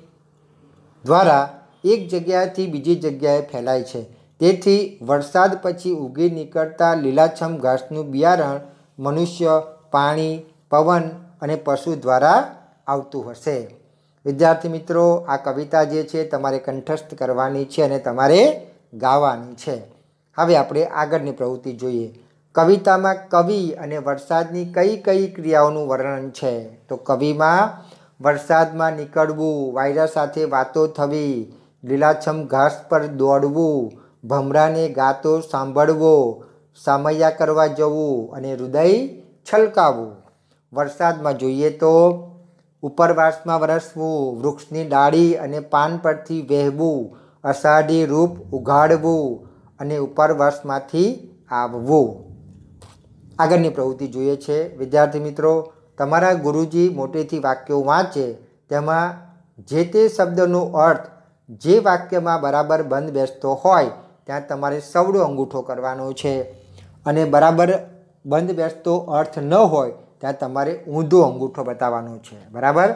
દ્વારા એક જગ્યાએથી બીજી જગ્યાએ ફેલાય છે. તેથી વરસાદ પછી ઉગી નીકળતા લીલાછમ ઘાસનું બિયારણ મનુષ્ય, પાણી, પવન અને પશુ દ્વારા આવતું હશે. વિદ્યાર્થી મિત્રો, આ કવિતા જે છે તમારે કંઠસ્થ કરવાની છે અને તમારે ગાવાની છે. હવે આપણે આગળની પ્રવૃત્તિ જોઈએ. કવિતામાં કવિ અને વરસાદની કઈ કઈ ક્રિયાઓનું વર્ણન છે? તો કવિમાં, વરસાદમાં નીકળવું, વાયરા સાથે વાતો થવી, લીલાછમ ઘાસ પર દોડવું, ભમરાને ગાતો સાંભળવો, સામૈયા કરવા જવું અને હૃદય છલકાવવું. વરસાદમાં જોઈએ તો ઉપરવાસમાં વરસવું, વૃક્ષની ડાળી અને પાન પરથી વહેવું, અષાઢી રૂપ ઉઘાડવું અને ઉપરવાસમાંથી આવવું. આગળની પ્રવૃત્તિ જોઈએ છે. વિદ્યાર્થી મિત્રો, તમારા ગુરુજી મોટેથી વાક્યો વાંચે, તેમાં જે તે શબ્દનો અર્થ જે વાક્યમાં બરાબર બંધ બેસતો હોય, ત્યાં તમારે સવડો અંગૂઠો કરવાનો છે. અને બરાબર બંધ બેસતો અર્થ ન હોય ત્યાં તમારે ઊંધો અંગૂઠો બતાવવાનો છે. બરાબર?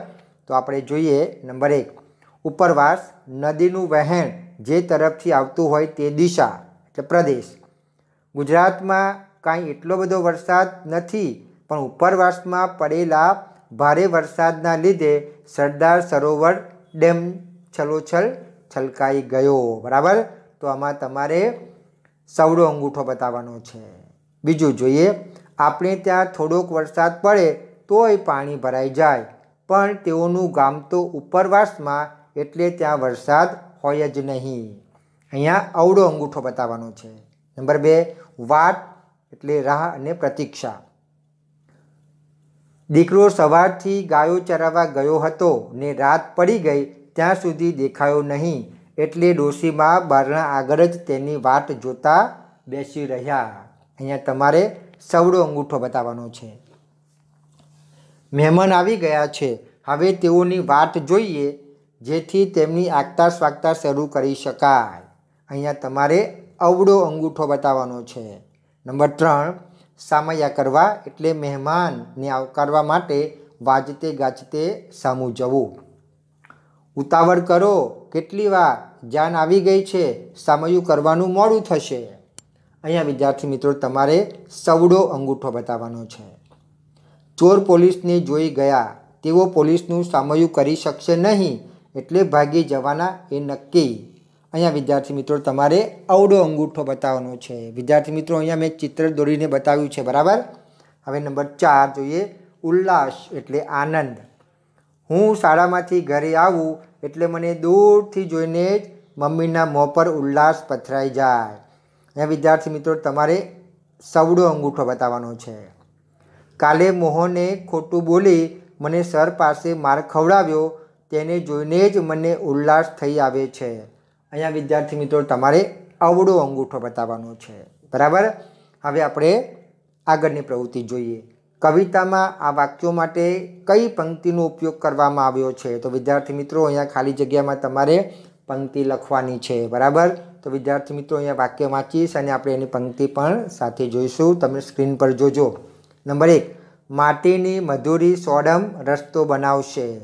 તો આપણે જોઈએ નંબર એક. ઉપરવાસ નદીનું વહેણ જે તરફથી આવતું હોય તે દિશા, એટલે પ્રદેશ. ગુજરાતમાં કાંઈ એટલો બધો વરસાદ નથી, પણ ઉપરવાસમાં પડેલા ભારે વરસાદના લીધે સરદાર સરોવર ડેમ છલોછલ છલકાઈ ગયો. બરાબર? તો આમાં તમારે સવડો અંગૂઠો બતાવવાનો છે. બીજું જોઈએ આપણે ત્યાં થોડોક વરસાદ પડે તોય પાણી ભરાઈ જાય. પણ તેઓનું ગામ તો ઉપરવાસમાં એટલે ત્યાં વરસાદ હોય જ નહીં. અહીંયા અવડો અંગૂઠો બતાવવાનો છે. નંબર બે વાટ એટલે રાહ અને પ્રતીક્ષા. દીકરો સવારથી ગાયો ચરાવવા ગયો હતો ને રાત પડી ગઈ ત્યાં સુધી દેખાયો નહીં. એટલે ડોશીમાં બારણા આગળ જ તેની વાટ જોતા બેસી રહ્યા. અહીંયા તમારે સવડો અંગૂઠો બતાવવાનો છે. મહેમાન આવી ગયા છે. હવે તેઓની વાત જોઈએ, જેથી તેમની આગતા સ્વાગતા શરૂ કરી શકાય. અહીંયા તમારે અવડો અંગૂઠો બતાવવાનો છે. નંબર ત્રણ, સામૈયા કરવા એટલે મહેમાનને આવકારવા માટે વાજતે ગાજતે સામું જવું. ઉતાવળ કરો, કેટલી વાર જાન આવી ગઈ છે, સામયું કરવાનું મોડું થશે. અહીંયા વિદ્યાર્થી મિત્રો, તમારે સવડો અંગૂઠો બતાવવાનો છે. ચોર પોલીસને જોઈ ગયા. તેઓ પોલીસનું સામયું કરી શકશે નહીં, એટલે ભાગી જવાના એ નક્કી. અહીંયા વિદ્યાર્થી મિત્રો, તમારે અવડો અંગૂઠો બતાવવાનો છે. વિદ્યાર્થી મિત્રો, અહીંયા મેં ચિત્ર દોરીને બતાવ્યું છે, બરાબર? હવે નંબર ચાર જોઈએ. ઉલ્લાસ એટલે આનંદ. હું શાળામાંથી ઘરે આવું એટલે મને દૂરથી જોઈને જ મમ્મીના મોં પર ઉલ્લાસ પથરાઈ જાય. અહીંયા વિદ્યાર્થી મિત્રો, તમારે સવડો અંગૂઠો બતાવવાનો છે. કાલે મોહને ખોટું બોલી મને સર પાસે માર ખવડાવ્યો, તેને જોઈને જ મને ઉલ્લાસ થઈ આવે છે. અહીંયા વિદ્યાર્થી મિત્રો, તમારે અવડો અંગૂઠો બતાવવાનો છે. બરાબર? હવે આપણે આગળની પ્રવૃત્તિ જોઈએ. કવિતામાં આ વાક્યો માટે કઈ પંક્તિનો ઉપયોગ કરવામાં આવ્યો છે? તો વિદ્યાર્થી મિત્રો, અહીંયા ખાલી જગ્યામાં તમારે પંક્તિ લખવાની છે. બરાબર? તો વિદ્યાર્થી મિત્રો અહીંયા વાક્ય વાંચીશ અને આપણે એની પંક્તિ પણ સાથે જોઈશું. તમે સ્ક્રીન પર જોજો. નંબર એક, માટીની મધુરી સોડમ રસ્તો બનાવશે.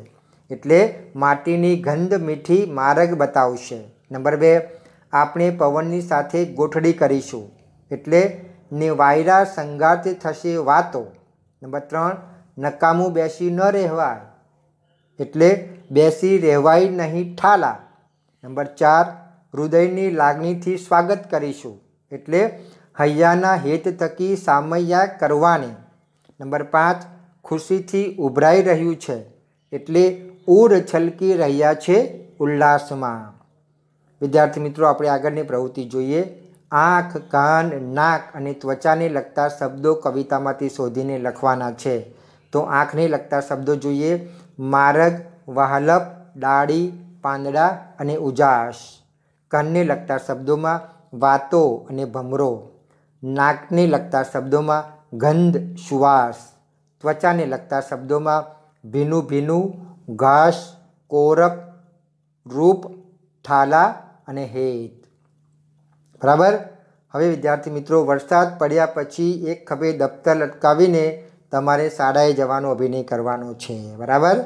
એટલે માટીની ગંધ મીઠી માર્ગ બતાવશે. નંબર બે, આપણે પવનની સાથે ગોઠડી કરીશું. એટલે ને વાયરા સંગાતે થશે વાતો. નંબર ત્રણ, નકામું બેસી ન રહેવાય. એટલે બેસી રહેવાય નહીં ઠાલા. નંબર ચાર હૃદયની લાગણીથી સ્વાગત કરીશું. એટલે હૈયાના હેત થકી સામૈયા કરવાની. નંબર પાંચ, ખુશીથી ઉભરાઈ રહ્યું છે. એટલે ઉર છલકી રહ્યા છે ઉલ્લાસમાં. વિદ્યાર્થી મિત્રો, આપણે આગળની પ્રવૃત્તિ જોઈએ. આંખ, કાન, નાક અને ત્વચાને લગતા શબ્દો કવિતામાંથી શોધીને લખવાના છે. તો આંખને લગતા શબ્દો જોઈએ. માર્ગ, વહાલપ, ડાળી, પાંદડા અને ઉજાસ કાનને લગતા શબ્દોમાં વાતો અને ભમરો. નાકને લગતા શબ્દોમાં ગંધ, સુવાસ. ત્વચાને લગતા શબ્દોમાં ભીનું ભીનું, ઘાસ કોરપ રૂપ, ઠાલા અને હેત. બરાબર? હવે વિદ્યાર્થી મિત્રો, વરસાદ પડ્યા પછી એક ખભે દફતર લટકાવીને તમારે શાળાએ જવાનો અભિનય કરવાનો છે. બરાબર?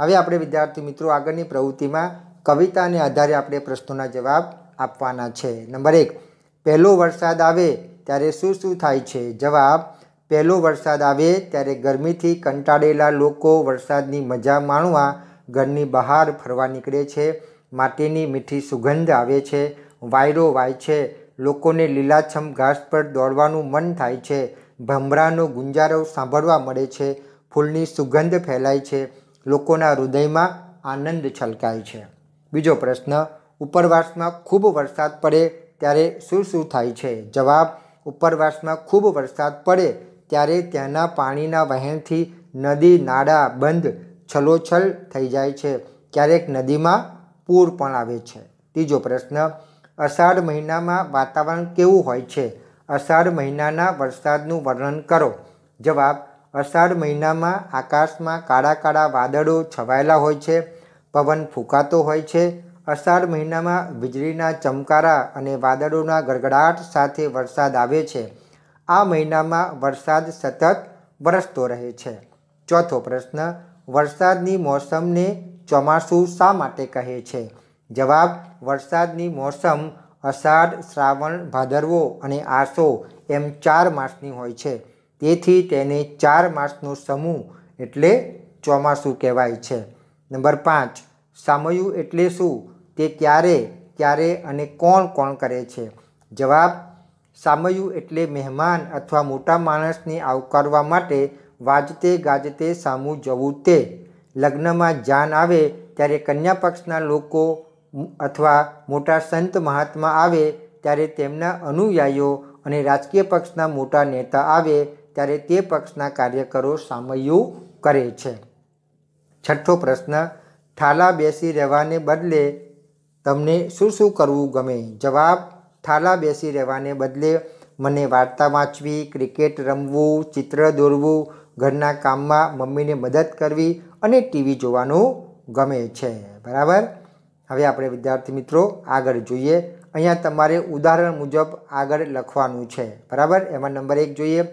હવે આપણે વિદ્યાર્થી મિત્રો આગળની પ્રવૃત્તિમાં કવિતાને આધારે આપણે પ્રશ્નોના જવાબ આપવાના છે. નંબર એક, પહેલો વરસાદ આવે ત્યારે શું શું થાય છે? જવાબ, પહેલો વરસાદ આવે ત્યારે ગરમીથી કંટાળેલા લોકો વરસાદની મજા માણવા ઘરની બહાર ફરવા નીકળે છે. માટીની મીઠી સુગંધ આવે છે. વાયરો વાય છે. લોકોને લીલાછમ ઘાસ પર દોડવાનું મન થાય છે. ભમરાનો ગુંજારો સાંભળવા મળે છે. ફૂલની સુગંધ ફેલાય છે. લોકોના હૃદયમાં આનંદ છલકાય છે. બીજો પ્રશ્ન, ઉપરવાસમાં ખૂબ વરસાદ પડે ત્યારે શું શું થાય છે? જવાબ, ઉપરવાસમાં ખૂબ વરસાદ પડે ત્યારે ત્યાંના પાણીના વહેણથી નદી, નાળા બંધ, છલોછલ થઈ જાય છે. ક્યારેક નદીમાં પૂર પણ આવે છે. ત્રીજો પ્રશ્ન, અષાઢ મહિનામાં વાતાવરણ કેવું હોય છે? અષાઢ મહિનાના વરસાદનું વર્ણન કરો. જવાબ, અષાઢ મહિનામાં આકાશમાં કાળા કાળા વાદળો છવાયેલા હોય છે. પવન ફૂંકાતો હોય છે. અષાઢ મહિનામાં વીજળીના ચમકારા અને વાદળોના ગડગડાટ સાથે વરસાદ આવે છે. આ મહિનામાં વરસાદ સતત વરસતો રહે છે. ચોથો પ્રશ્ન, વરસાદની મોસમને ચોમાસું શા માટે કહે છે? જવાબ, વરસાદની મોસમ અષાઢ, શ્રાવણ, ભાદરવો અને આસો એમ ચાર માસની હોય છે. તેથી તેને ચાર માસનો સમૂહ એટલે ચોમાસું કહેવાય છે. નંબર પાંચ, સામયું એટલે શું? તે ક્યારે ક્યારે અને કોણ કોણ કરે છે? જવાબ, સામયું એટલે મહેમાન અથવા મોટા માણસને આવકારવા માટે વાજતે ગાજતે સામું જવું તે. લગ્નમાં જાન આવે ત્યારે કન્યા પક્ષના લોકો અથવા મોટા સંત મહાત્મા આવે ત્યારે તેમના અનુયાયીઓ અને રાજકીય પક્ષના મોટા નેતા આવે ત્યારે તે પક્ષના કાર્યકરો સામયું કરે છે. છઠ્ઠો પ્રશ્ન, થાલા બેસી રહેવાને બદલે તમને શું શું કરવું ગમે જવાબ, થાલા બેસી રહેવાને બદલે મને વાર્તા વાંચવી, ક્રિકેટ રમવું, ચિત્ર દોરવું, ઘરના કામમાં મમ્મીને મદદ કરવી અને ટીવી જોવાનું ગમે છે. બરાબર? હવે આપણે વિદ્યાર્થી મિત્રો આગળ જોઈએ. અહીંયા તમારે ઉદાહરણ મુજબ આગળ લખવાનું છે. બરાબર? એમાં નંબર એક જોઈએ.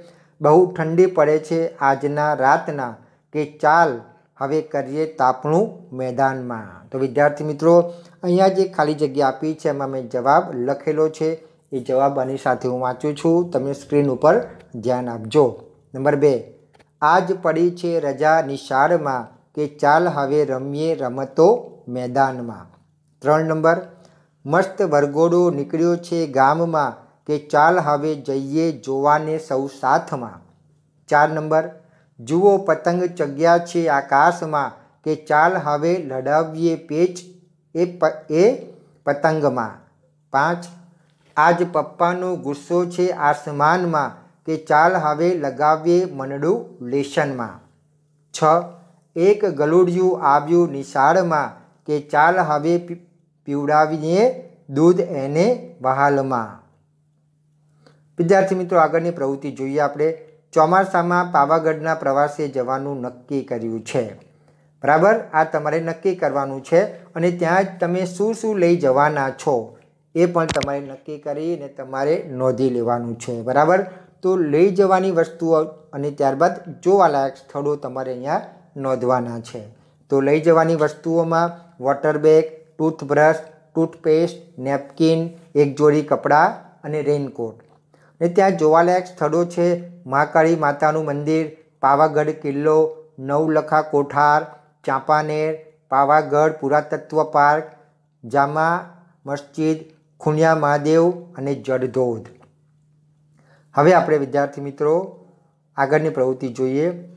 બહુ ઠંડી પડે છે આજના રાતના કે ચાલ હવે કરીએ તાપણું મેદાનમાં. તો વિદ્યાર્થી મિત્રો, અહીંયા જે ખાલી જગ્યા આપી છે, એમાં મેં જવાબ લખેલો છે. એ જવાબ આની સાથે હું વાંચું છું. તમે સ્ક્રીન ઉપર ધ્યાન આપજો. નંબર બે. આજ પડી છે રજા નિશાળમાં કે ચાલ હવે રમીએ રમતો મેદાનમાં. ત્રણ નંબર. મસ્ત વરઘોડો નીકળ્યો છે ગામમાં કે ચાલ હવે જઈએ જોવાને સૌ સાથમાં. ચાર નંબર. જુઓ પતંગ ચગ્યા છે આકાશમાં કે ચાલ હવે લડાવીએ પેચ એ પ, એ પતંગમાં. પાંચ, આજ પપ્પાનો ગુસ્સો છે આસમાનમાં કે ચાલ હવે લગાવીએ મનડું લેશનમાં. છ, એક ગલુડિયું આવ્યું નિશાળમાં કે ચાલ હવે પીવડાવીએ દૂધ એને વહાલમાં. વિદ્યાર્થી મિત્રો, આગળની પ્રવૃત્તિ જોઈએ આપણે. ચોમાસામાં પાવાગઢના પ્રવાસે જવાનું નક્કી કર્યું છે. બરાબર? આ તમારે નક્કી કરવાનું છે અને ત્યાં જ તમે શું શું લઈ જવાના છો એ પણ તમારે નક્કી કરીને તમારે નોંધી લેવાનું છે. બરાબર? તો લઈ જવાની વસ્તુઓ અને ત્યારબાદ જોવાલાયક સ્થળો તમારે અહીંયા નોંધવાના છે. તો લઈ જવાની વસ્તુઓમાં water bag, toothbrush, toothpaste, napkin, એક જોડી કપડાં અને રેઇનકોટ. ને ત્યાં જોવાલાયક સ્થળો છે. મહાકાળી માતાનું મંદિર, પાવાગઢ કિલ્લો, નવલખા કોઠાર, ચાંપાનેર, પાવાગઢ પુરાતત્વ પાર્ક, જામા મસ્જિદ, ખુણિયા મહાદેવ અને જડધોધ. હવે આપણે વિદ્યાર્થી મિત્રો આગળની પ્રવૃત્તિ જોઈએ.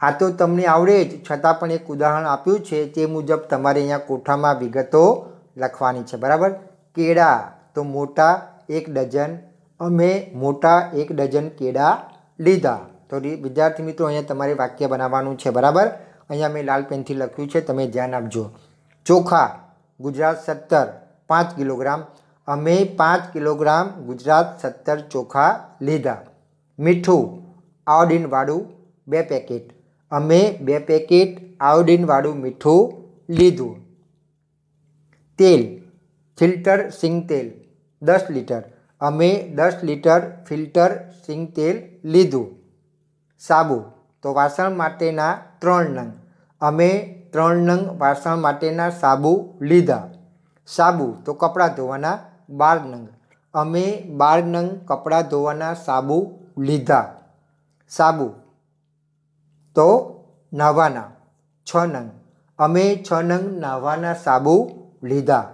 આ તો તમને આવડે જ, છતાં પણ એક ઉદાહરણ આપ્યું છે તે મુજબ તમારે અહીંયા કોઠામાં વિગતો લખવાની છે. બરાબર? કેળા તો મોટા એક ડઝન અમે મોટા એક ડઝન કેળા લીધા. તો વિદ્યાર્થી મિત્રો, અહીંયા તમારે વાક્ય બનાવવાનું છે, બરાબર? અહીંયા મેં લાલ પેનથી લખ્યું છે, તમે ધ્યાન આપજો. ચોખા, ગુજરાત સત્તર, પાંચ કિલોગ્રામ. અમે પાંચ કિલોગ્રામ ગુજરાત સત્તર ચોખા લીધા. મીઠું આયોડિનવાળું બે પેકેટ. અમે બે પેકેટ આયોડિનવાળું મીઠું લીધું. તેલ, ફિલ્ટર સિંગ તેલ, દસ લીટર. અમે દસ લીટર ફિલ્ટર સિંગ તેલ લીધું. સાબુ, તો વાસણ માટેના ત્રણ નંગ. અમે ત્રણ નંગ વાસણ માટેના સાબુ લીધા. સાબુ, તો કપડાં ધોવાના બાર નંગ. અમે બાર નંગ કપડાં ધોવાના સાબુ લીધા. સાબુ, તો નાહવાના છ નંગ. અમે છ નંગ નાહવાના સાબુ લીધા.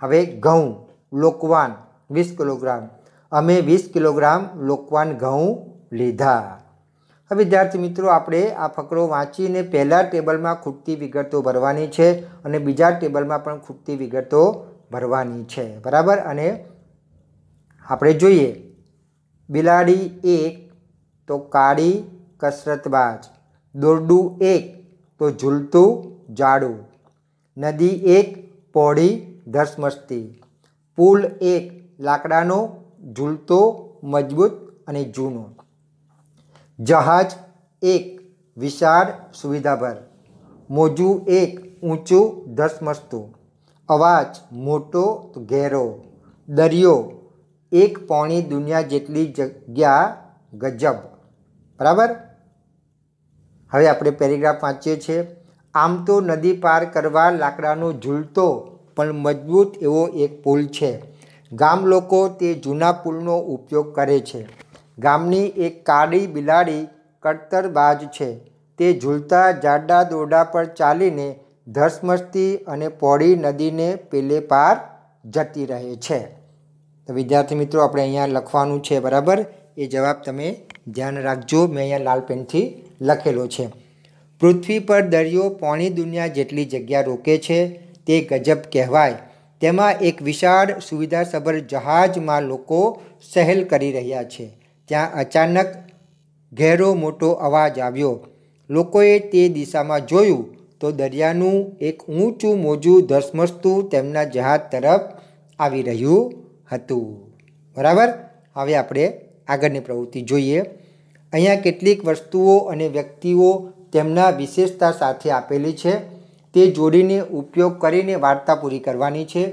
હવે ઘઉં, લોકવાન. વીસ કિલોગ્રામ. અમે વીસ કિલોગ્રામ લોકવાન ઘઉં લીધા. હવે વિદ્યાર્થી મિત્રો, આપણે આ ફકરો વાંચીને પહેલા ટેબલમાં ખૂટતી વિગતો ભરવાની છે અને બીજા ટેબલમાં પણ ખૂટતી વિગતો ભરવાની છે. બરાબર? અને આપણે જોઈએ. બિલાડી એક, તો કાળી કસરતબાજ દોરડું એક, તો ઝૂલતું જાડું. નદી એક પહોળી ધસમસતી. પુલ એક લાકડાનો, ઝૂલતો, મજબૂત અને જૂનો. જહાજ એક વિશાળ સુવિધાભર. મોજું એક ઊંચું ધસમસતું. અવાજ મોટો ઘેરો. દરિયો એક પોણી દુનિયા જેટલી જગ્યા ગજબ. બરાબર? હવે આપણે પેરેગ્રાફ વાંચીએ છીએ. આમ તો નદી પાર કરવા લાકડાનો ઝૂલતો પણ મજબૂત એવો એક પુલ છે. ગામ લોકો તે જૂના પુલનો ઉપયોગ કરે છે. ગામની એક કાળી બિલાડી કડતરબાજ છે. તે ઝૂલતા જાડા દોરડા પર ચાલીને ધસમસતી અને પોળી નદીને પેલે પાર જતી રહે છે. તો વિદ્યાર્થી મિત્રો, આપણે અહીંયા લખવાનું છે બરાબર? એ જવાબ તમે ધ્યાન રાખજો. મેં અહીંયા લાલ પેનથી લખેલો છે. પૃથ્વી પર દરિયો પોણી દુનિયા જેટલી જગ્યા રોકે છે, તે ગજબ કહેવાય. તેમાં એક વિશાળ સુવિધાસભર જહાજમાં લોકો સહેલ કરી રહ્યા છે. ત્યાં અચાનક ઘેરો મોટો અવાજ આવ્યો. લોકોએ તે દિશામાં જોયું તો દરિયાનું એક ઊંચું મોજું ધસમસતું તેમના જહાજ તરફ આવી રહ્યું હતું. બરાબર? હવે આપણે આગળની પ્રવૃત્તિ જોઈએ. અહીંયા કેટલીક વસ્તુઓ અને વ્યક્તિઓ તેમના વિશેષતા સાથે આપેલી છે. તે જોડીને ઉપયોગ કરીને વાર્તા પૂરી કરવાની છે.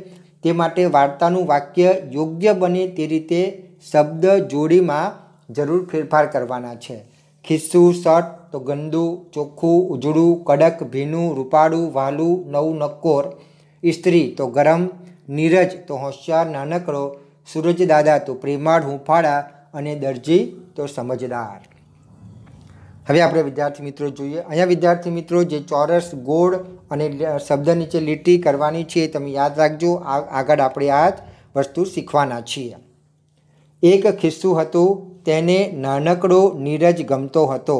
તે માટે વાર્તાનું વાક્ય યોગ્ય બને તે રીતે શબ્દ જોડીમાં જરૂર ફેરફાર કરવાના છે. ખિસ્સું શર્ટ તો ગંદુ, ચોખ્ખું, ઉજળું, કડક, ભીનું, રૂપાળું, વાલું, નવું, નક્કોર, ઇસ્ત્રી, તો ગરમ, નીરજ, તો હોશિયાર, નાનકડો સૂરજદાદા તો પ્રેમાળ, હુંફાળા અને દરજી, તો સમજદાર. હવે આપણે વિદ્યાર્થી મિત્રો જોઈએ. અહીંયા વિદ્યાર્થી મિત્રો જે ચોરસ, ગોળ અને શબ્દ નીચે લીટી કરવાની છે, તમે યાદ રાખજો. આગળ આપણે આ જ વસ્તુ શીખવાના છીએ. એક ખિસ્સું હતું, તેને નાનકડો નીરજ ગમતો હતો.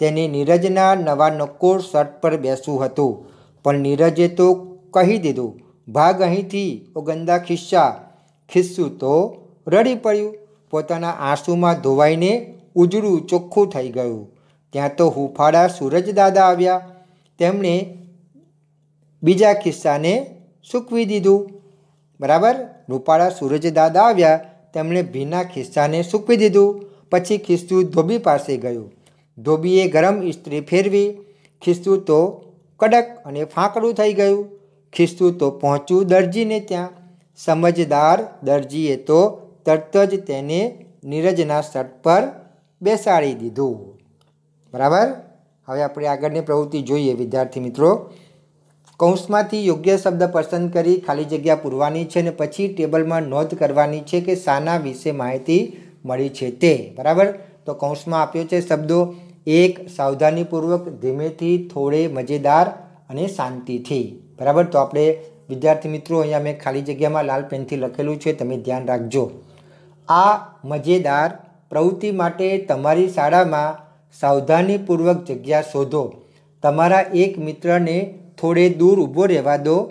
તેને નીરજના નવા નક્કોર શર્ટ પર બેસવું હતું. પણ નીરજે તો કહી દીધું, ભાગ અહીંથી, ઓ ગંદા ખિસ્સા. ખિસ્સું તો રડી પડ્યું. પોતાના આંસુમાં ધોવાઈને ઉજળું ચોખ્ખું થઈ ગયું. ત્યાં તો હુફાળા સૂરજદાદા આવ્યા. તેમણે બીજા ખિસ્સાને સૂકવી દીધું. બરાબર? રૂપાળા સૂરજદાદા આવ્યા, તેમણે ભીના ખિસ્સાને સૂકવી દીધું. પછી ખિસ્સું ધોબી પાસે ગયું. ધોબીએ ગરમ ઇસ્ત્રી ફેરવી. ખિસ્સું તો કડક અને ફાંકડું થઈ ગયું. ખિસ્સું તો પહોંચ્યું દરજીને ત્યાં. સમજદાર દરજીએ તો તરત જ તેને નીરજના શર્ટ પર બેસાડી દીધું. બરાબર? હવે આપણે આગળની પ્રવૃત્તિ જોઈએ વિદ્યાર્થી મિત્રો. કૌંસમાંથી યોગ્ય શબ્દ પસંદ કરી ખાલી જગ્યા પૂરવાની છે અને પછી ટેબલમાં નોંધ કરવાની છે કે શાના વિશે માહિતી મળી છે તે. બરાબર? તો કૌંસમાં આપ્યો છે શબ્દો એક, સાવધાનીપૂર્વક, ધીમેથી, થોડે, મજેદાર અને શાંતિથી. બરાબર? તો આપણે વિદ્યાર્થી મિત્રો, અહીંયા મેં ખાલી જગ્યામાં લાલ પેનથી લખેલું છે, તમે ધ્યાન રાખજો. આ મજેદાર પ્રવૃત્તિ માટે તમારી શાળામાં સાવધાનીપૂર્વક જગ્યા શોધો. તમારા એક મિત્રને થોડે દૂર ઊભો રહેવા દો,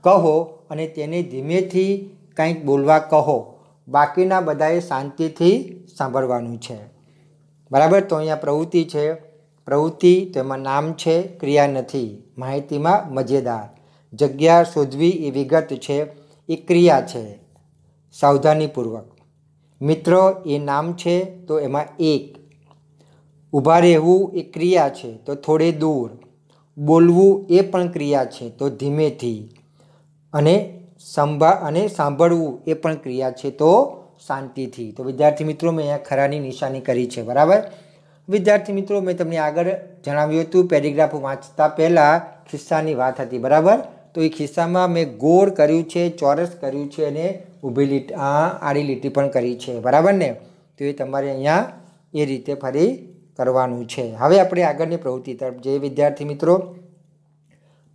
કહો અને તેને ધીમેથી કંઈક બોલવા કહો. બાકીના બધાએ શાંતિથી સાંભળવાનું છે. બરાબર? તો અહીંયા પ્રવૃત્તિ છે. પ્રવૃત્તિ તો એમાં નામ છે, ક્રિયા નથી. માહિતીમાં મજેદાર. જગ્યા શોધવી એ વિગત છે. એ ક્રિયા છે. સાવધાનીપૂર્વક. મિત્રો, એ નામ છે તો એમાં એક. ઊભા રહેવું એ ક્રિયા છે તો થોડે દૂર. બોલવું એ પણ ક્રિયા છે, તો ધીમેથી. અને સંભા અને સાંભળવું એ પણ ક્રિયા છે, તો શાંતિથી. તો વિદ્યાર્થી મિત્રો, મેં અહીંયા ખરાની નિશાની કરી છે, બરાબર? વિદ્યાર્થી મિત્રો, મેં તમને આગળ જણાવ્યું હતું, પેરેગ્રાફ વાંચતા પહેલાં ખિસ્સાની વાત હતી, બરાબર? તો એ ખિસ્સામાં મેં ગોળ કર્યું છે, ચોરસ કર્યું છે, અને ઊભી લીટ આડી લીટી પણ કરી છે, બરાબર ને? તો એ તમારે અહીંયા એ રીતે ફરી કરવાનું છે. હવે આપણે આગળની પ્રવૃત્તિ તરફ જે વિદ્યાર્થી મિત્રો,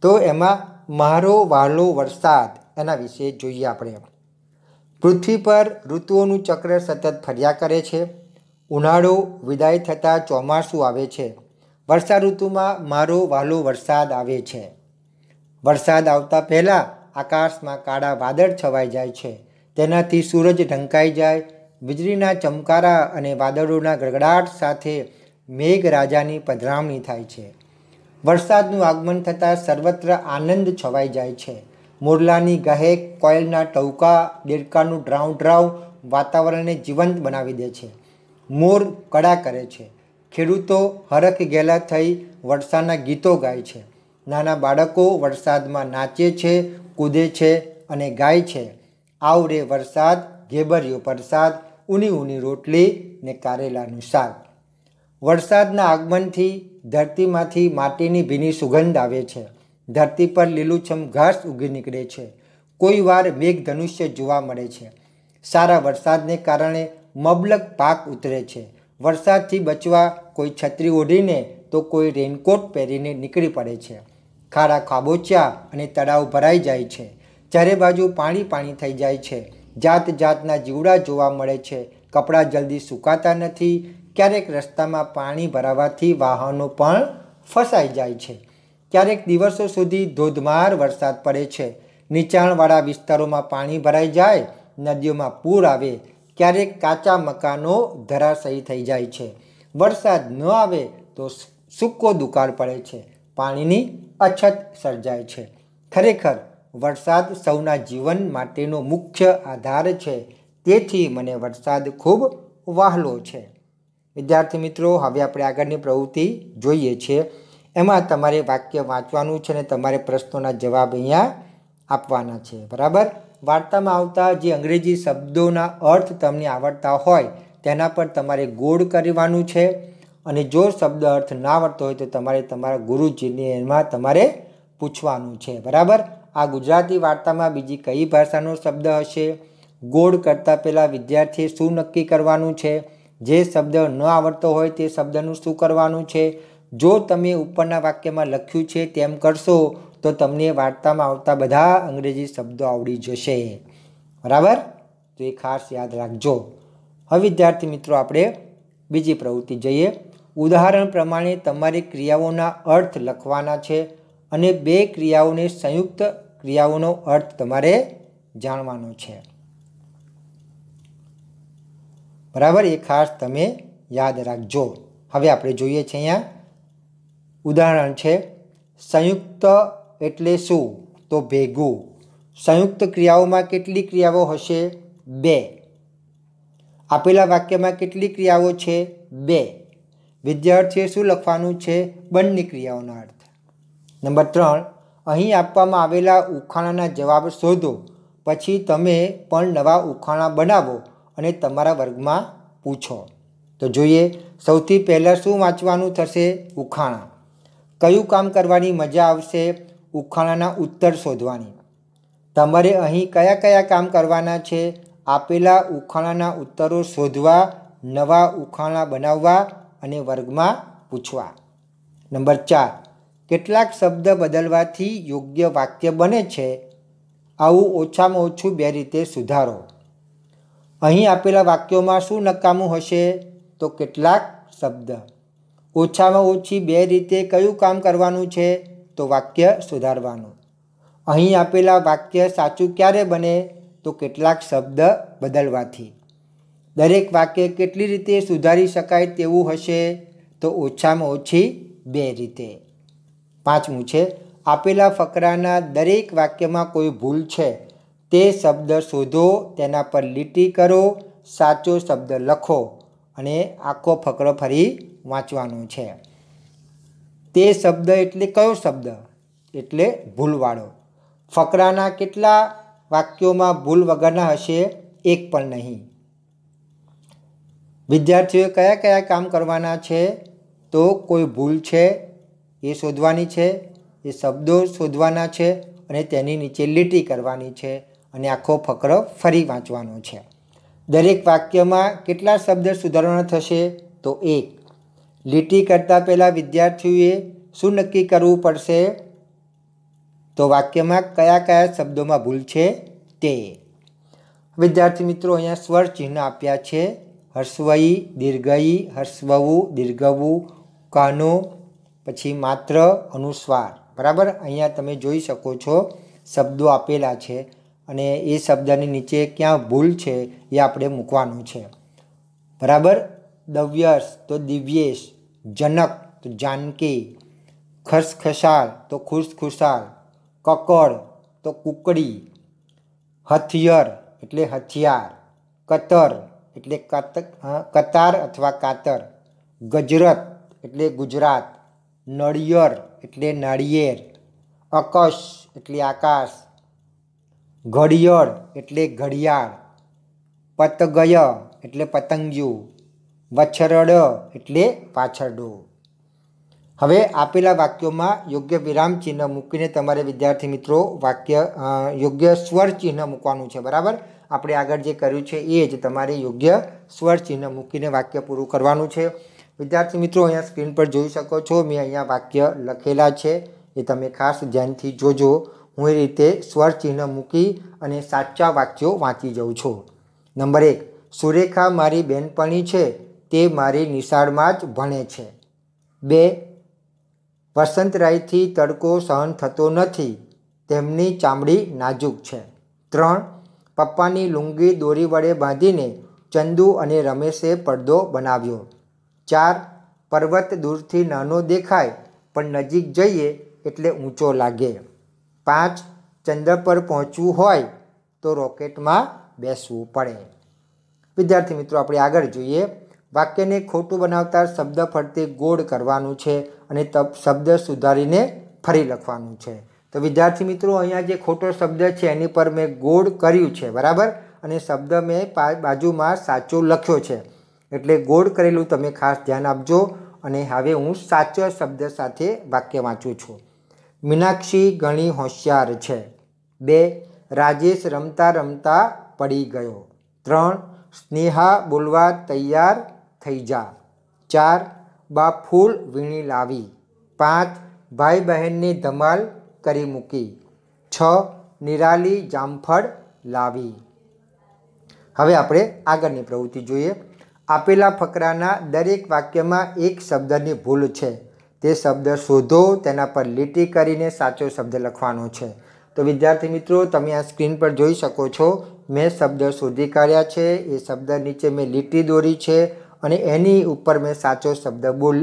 તો એમાં મારો વાલો વરસાદ એના વિશે જોઈએ આપણે. પૃથ્વી પર ઋતુઓનું ચક્ર સતત ફર્યા કરે છે. ઉનાળો વિદાય થતાં ચોમાસું આવે છે. વર્ષા ઋતુમાં મારો વાલો વરસાદ આવે છે. વરસાદ આવતા પહેલાં આકાશમાં કાળા વાદળ છવાઈ જાય છે. તેનાથી સૂરજ ઢંકાઈ જાય. વીજળીના ચમકારા અને વાદળોના ગડગડાટ સાથે મેઘરાજાની પધરામણી થાય છે. વરસાદનું આગમન થતાં સર્વત્ર આનંદ છવાઈ જાય છે. મોરલાની ગહેક કોયલના ટવકા દેડકાનું ડ્રાઉ ડ્રાઉ વાતાવરણને જીવંત બનાવી દે છે. મોર કડા કરે છે. ખેડૂતો હરખ ગેલા થઈ વરસાદના ગીતો ગાય છે. નાના બાળકો વરસાદમાં નાચે છે, કૂદે છે અને ગાય છે. આવરે વરસાદ, ઘેબરિયો પરસાદ, ઊની ઊની રોટલી ને કારેલાનું શાક. વરસાદના આગમનથી ધરતીમાંથી માટીની ભીની સુગંધ આવે છે. ધરતી પર લીલુંછમ ઘાસ ઉગી નીકળે છે. કોઈ વાર મેઘ ધનુષ્ય જોવા મળે છે. સારા વરસાદને કારણે મબલક પાક ઉતરે છે. વરસાદથી બચવા કોઈ છત્રી ઓઢીને તો કોઈ રેનકોટ પહેરીને નીકળી પડે છે. ખારા ખાબોચિયા અને તળાવ ભરાઈ જાય છે. ચારે બાજુ પાણી પાણી થઈ જાય છે. જાત જાતના જીવડા જોવા મળે છે. કપડાં જલ્દી સુકાતા નથી. ક્યારેક રસ્તામાં પાણી ભરાવાથી વાહનો પણ ફસાઈ જાય છે. ક્યારેક દિવસો સુધી ધોધમાર વરસાદ પડે છે. નીચાણવાળા વિસ્તારોમાં પાણી ભરાઈ જાય, નદીઓમાં પૂર આવે, ક્યારેક કાચા મકાનો ધરાશયી થઈ જાય છે. વરસાદ ન આવે તો સૂકો દુકાળ પડે છે. પાણીની અછત સર્જાય છે. ખરેખર, વરસાદ સૌના જીવન માટેનો મુખ્ય આધાર છે. તેથી મને વરસાદ ખૂબ વહાલો છે. વિદ્યાર્થી મિત્રો, હવે આપણે આગળની પ્રવૃત્તિ જોઈએ છીએ એમાં તમારે વાક્ય વાંચવાનું છે અને તમારે પ્રશ્નોના જવાબ અહીંયા આપવાના છે. બરાબર? વાર્તામાં આવતા જે અંગ્રેજી શબ્દોના અર્થ તમને આવડતા હોય, તેના પર તમારે ગોળ કરવાનું છે. અને જો શબ્દ અર્થ ના આવડતો હોય, તો તમારે તમારા ગુરુજીને એમાં તમારે પૂછવાનું છે. બરાબર? આ ગુજરાતી વાર્તામાં બીજી કઈ ભાષાનો શબ્દ હશે? ગોળ કરતાં પહેલાં વિદ્યાર્થીએ શું નક્કી કરવાનું છે? જે શબ્દ ન આવડતો હોય તે શબ્દનું શું કરવાનું છે? જો તમે ઉપરના વાક્યમાં લખ્યું છે તેમ કરશો, તો તમને વાર્તામાં આવતા બધા અંગ્રેજી શબ્દો આવડી જશે. બરાબર? તો એ ખાસ યાદ રાખજો. હવે વિદ્યાર્થી મિત્રો, આપણે બીજી પ્રવૃત્તિ જઈએ. ઉદાહરણ પ્રમાણે તમારી ક્રિયાઓના અર્થ લખવાના છે અને બે ક્રિયાઓને સંયુક્ત ક્રિયાઓનો અર્થ તમારે જાણવાનો છે. બરાબર? એ ખાસ તમે યાદ રાખજો. હવે આપણે જોઈએ છીએ અહીંયા. ઉદાહરણ છે, સંયુક્ત એટલે શું? તો ભેગું. સંયુક્ત ક્રિયાઓમાં કેટલી ક્રિયાઓ હશે? બે. આપેલા વાક્યમાં કેટલી ક્રિયાઓ છે? બે. વિદ્યાર્થીએ શું લખવાનું છે? બંને ક્રિયાઓનો અર્થ. નંબર ત્રણ. અહીં આપવામાં આવેલા ઉખાણાના જવાબ શોધો. પછી તમે પણ નવા ઉખાણા બનાવો. અને તમારા વર્ગમાં પૂછો. તો જોઈએ, સૌથી પહેલાં શું વાંચવાનું થશે? ઉખાણા. કયું કામ કરવાની મજા આવશે? ઉખાણાના ઉત્તર શોધવાની. તમારે અહીં કયા કયા કામ કરવાના છે? આપેલા ઉખાણાના ઉત્તરો શોધવા, નવા ઉખાણા બનાવવા અને વર્ગમાં પૂછવા. નંબર ચાર. કેટલાક શબ્દ બદલવાથી યોગ્ય વાક્ય બને છે? આવું ઓછામાં ઓછું બે રીતે સુધારો. અહીં આપેલા વાક્યોમાં શું નકામું હશે? તો કેટલાક શબ્દ. ઓછામાં ઓછી બે રીતે કયું કામ કરવાનું છે? તો વાક્ય સુધારવાનું. અહીં આપેલા વાક્ય સાચું ક્યારે બને? તો કેટલાક શબ્દ બદલવાથી. દરેક વાક્ય કેટલી રીતે સુધારી શકાય તેવું હશે? તો ઓછામાં ઓછી બે રીતે. પાંચમું છે, આપેલા ફકરાના દરેક વાક્યમાં કોઈ ભૂલ છે? તે શબ્દ શોધો, તેના પર લીટી કરો, સાચો શબ્દ લખો અને આખો ફકરો ફરી વાંચવાનો છે. તે શબ્દ એટલે કયો શબ્દ? એટલે ભૂલવાળો. ફકરાના કેટલા વાક્યોમાં ભૂલ વગરના હશે એક પણ નહીં. વિદ્યાર્થીઓએ કયા કયા કામ કરવાના છે? તો કોઈ ભૂલ છે, એ શોધવાની છે, એ શબ્દો શોધવાના છે અને તેની નીચે લીટી કરવાની છે. અને આખો ફકરો ફરી વાંચવાનો છે. દરેક વાક્યમાં કેટલા શબ્દ સુધારણા થશે? તો એક, લીટી કરતાં પહેલાં વિદ્યાર્થીઓએ શું નક્કી કરવું પડશે? તો વાક્યમાં કયા કયા શબ્દોમાં ભૂલ છે? તે. વિદ્યાર્થી મિત્રો, અહીંયા સ્વર ચિહ્ન આપ્યા છે. હર્ષવઈ દીર્ઘઈ હર્ષવવું દીર્ઘવું કાનો, પછી માત્ર, અનુસ્વાર. બરાબર? અહીંયા તમે જોઈ શકો છો, શબ્દો આપેલા છે. અને એ શબ્દની નીચે ક્યાં ભૂલ છે એ આપણે મૂકવાનું છે. બરાબર? દવ્યસ તો દિવ્યેશ, જનક તો જાનકી, ખસખસાળ તો ખુશખુશાલ, કકડ તો કુકડી, હથિયર એટલે હથિયાર, કતર એટલે કતાર અથવા કાતર, ગજરત એટલે ગુજરાત, નળિયર એટલે નાળિયેર, અકશ એટલે આકાશ ઘડિયાળ એટલે ઘડિયાળ, પતગય એટલે પતંગિયું, વછરડ એટલે પાછરડો. હવે આપેલા વાક્યોમાં યોગ્ય વિરામ ચિહ્ન મૂકીને તમારે વિદ્યાર્થી મિત્રો વાક્ય યોગ્ય સ્વર ચિહ્ન મૂકવાનું છે, બરાબર? આપણે આગળ જે કર્યું છે એ જ તમારે યોગ્ય સ્વર ચિહ્ન મૂકીને વાક્ય પૂરું કરવાનું છે. વિદ્યાર્થી મિત્રો, અહીંયા સ્ક્રીન પર જોઈ શકો છો, મેં અહીંયા વાક્ય લખેલા છે, એ તમે ખાસ ધ્યાનથી જોજો. હું એ રીતે સ્વર ચિહ્ન મૂકી અને સાચા વાક્યો વાંચી જાઉં છું. નંબર એક, સુરેખા મારી બેનપણી છે, તે મારી નિશાળમાં જ ભણે છે. બે વસંતરાયથી તડકો સહન થતો નથી, તેમની ચામડી નાજુક છે. ત્રણ, પપ્પાની લુંગી દોરી વડે બાંધીને ચંદુ અને રમેશે પડદો બનાવ્યો. ચાર, પર્વત દૂરથી નાનો દેખાય, પણ નજીક જઈએ એટલે ઊંચો લાગે. પાંચ ચંદ્ર પર પહોંચવું હોય તો રોકેટમાં બેસવું પડે. વિદ્યાર્થી મિત્રો, આપણે આગળ જોઈએ. વાક્યને ખોટું બનાવતા શબ્દ ફરતે ગોળ કરવાનું છે અને તપ શબ્દ સુધારીને ફરી લખવાનું છે. તો વિદ્યાર્થી મિત્રો, અહીંયા જે ખોટો શબ્દ છે એની પર મેં ગોળ કર્યું છે, બરાબર? અને શબ્દ મેં બાજુમાં સાચો લખ્યો છે. એટલે ગોળ કરેલું તમે ખાસ ધ્યાન આપજો અને હવે હું સાચો શબ્દ સાથે વાક્ય વાંચું છું. મીનાક્ષી ઘણી હોશિયાર છે. બે, રાજેશ રમતા રમતા પડી ગયો. ત્રણ, સ્નેહા બોલવા તૈયાર થઈ જા. ચાર, બા ફૂલ વીણી લાવી. પાંચ, ભાઈ બહેનની ધમાલ કરી મૂકી. છ, નિરાલી જામફળ લાવી. હવે આપણે આગળની પ્રવૃત્તિ જોઈએ. આપેલા ફકરાના દરેક વાક્યમાં એક શબ્દની ભૂલ છે. તે શબ્દ શોધો, તેના પર લીટી કરીને સાચો શબ્દ લખવાનો છે. તો વિદ્યાર્થી મિત્રો, તમે આ સ્ક્રીન પર જોઈ શકો છો, મેં શબ્દ શોધી કાઢ્યા છે, એ શબ્દ નીચે મેં લીટી દોરી છે અને એની ઉપર મેં સાચો શબ્દ બોલ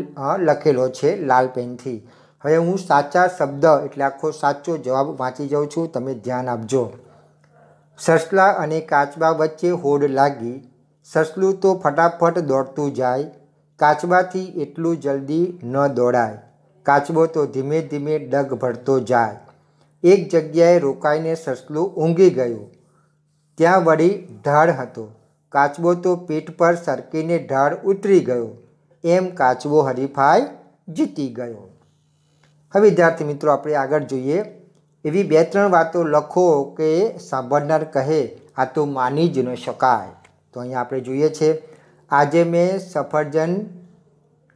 લખેલો છે લાલ પેનથી. હવે હું સાચા શબ્દ એટલે આખો સાચો જવાબ વાંચી જાઉં છું, તમે ધ્યાન આપજો. સસલા અને કાચબા વચ્ચે હોડ લાગી, સસલું તો ફટાફટ દોડતું જાય કાચબાથી એટલું જલ્દી ન દોડાય. કાચબો તો ધીમે ધીમે ડગ ભરતો જાય. એક જગ્યાએ રોકાઈને સસલું ઊંઘી ગયું. ત્યાં વળી ઢાળ હતો. કાચબો તો પીઠ પર સરકીને ઢાળ ઉતરી ગયો. એમ કાચબો હરીફાઈ જીતી ગયો. હવે વિદ્યાર્થી મિત્રો, આપણે આગળ જોઈએ. એવી બે ત્રણ વાતો લખો કે સાંભળનાર કહે, આ તો માની જ ન શકાય. તો અહીંયા આપણે જોઈએ છે આજે મેં સફરજન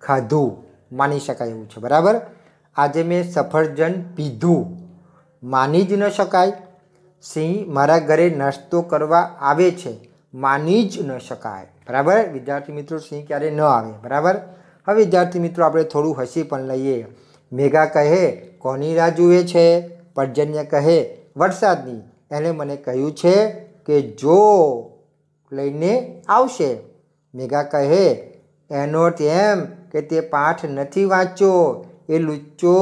ખાધું, માની શકાય એવું છે, બરાબર? આજે મેં સફરજન પીધું, માની જ ન શકાય. સિંહ મારા ઘરે નાસ્તો કરવા આવે છે, માની જ ન શકાય, બરાબર? વિદ્યાર્થી મિત્રો, સિંહ ક્યારે ન આવે, બરાબર? હવે વિદ્યાર્થી મિત્રો, આપણે થોડું હસી પણ લઈએ. મેઘા કહે, કોની રાહ જુએ છે? પર્જન્ય કહે, વરસાદની. એણે મને કહ્યું છે કે જો લઈને આવશે. મેઘા કહે, એનો અર્થ એમ કે તે પાઠ નથી વાંચ્યો. એ લુચ્ચો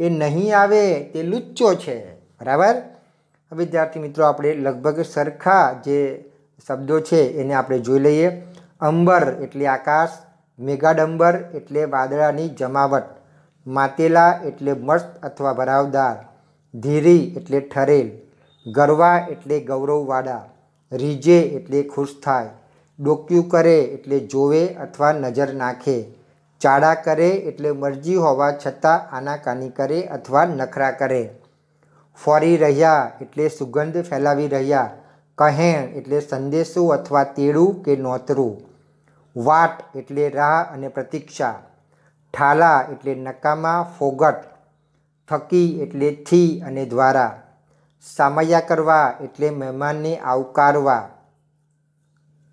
એ નહીં આવે, તે લુચ્ચો છે. બરાબર? વિદ્યાર્થી મિત્રો, આપણે લગભગ સરખા જે શબ્દો છે એને આપણે જોઈ લઈએ. અંબર એટલે આકાશ, મેઘાડંબર એટલે વાદળાની જમાવટ, માતેલા એટલે મસ્ત અથવા ભરાવદાર, ધીરી એટલે ઠરેલ, ગરવા એટલે ગૌરવવાળા, રીજે એટલે ખુશ થાય. ડોક્યું કરે એટલે જોવે અથવા નજર નાખે. ચાડા કરે એટલે મરજી હોવા છતાં આનાકાની કરે અથવા નખરા કરે. ફરી રહ્યા એટલે સુગંધ ફેલાવી રહ્યા. કહેણ એટલે સંદેશો અથવા તેડું કે નોતરું. વાટ એટલે રાહ અને પ્રતીક્ષા. ઠાલા એટલે નકામા, ફોગટ. થકી એટલે થી અને દ્વારા. સામૈયા કરવા એટલે મહેમાનને આવકારવા.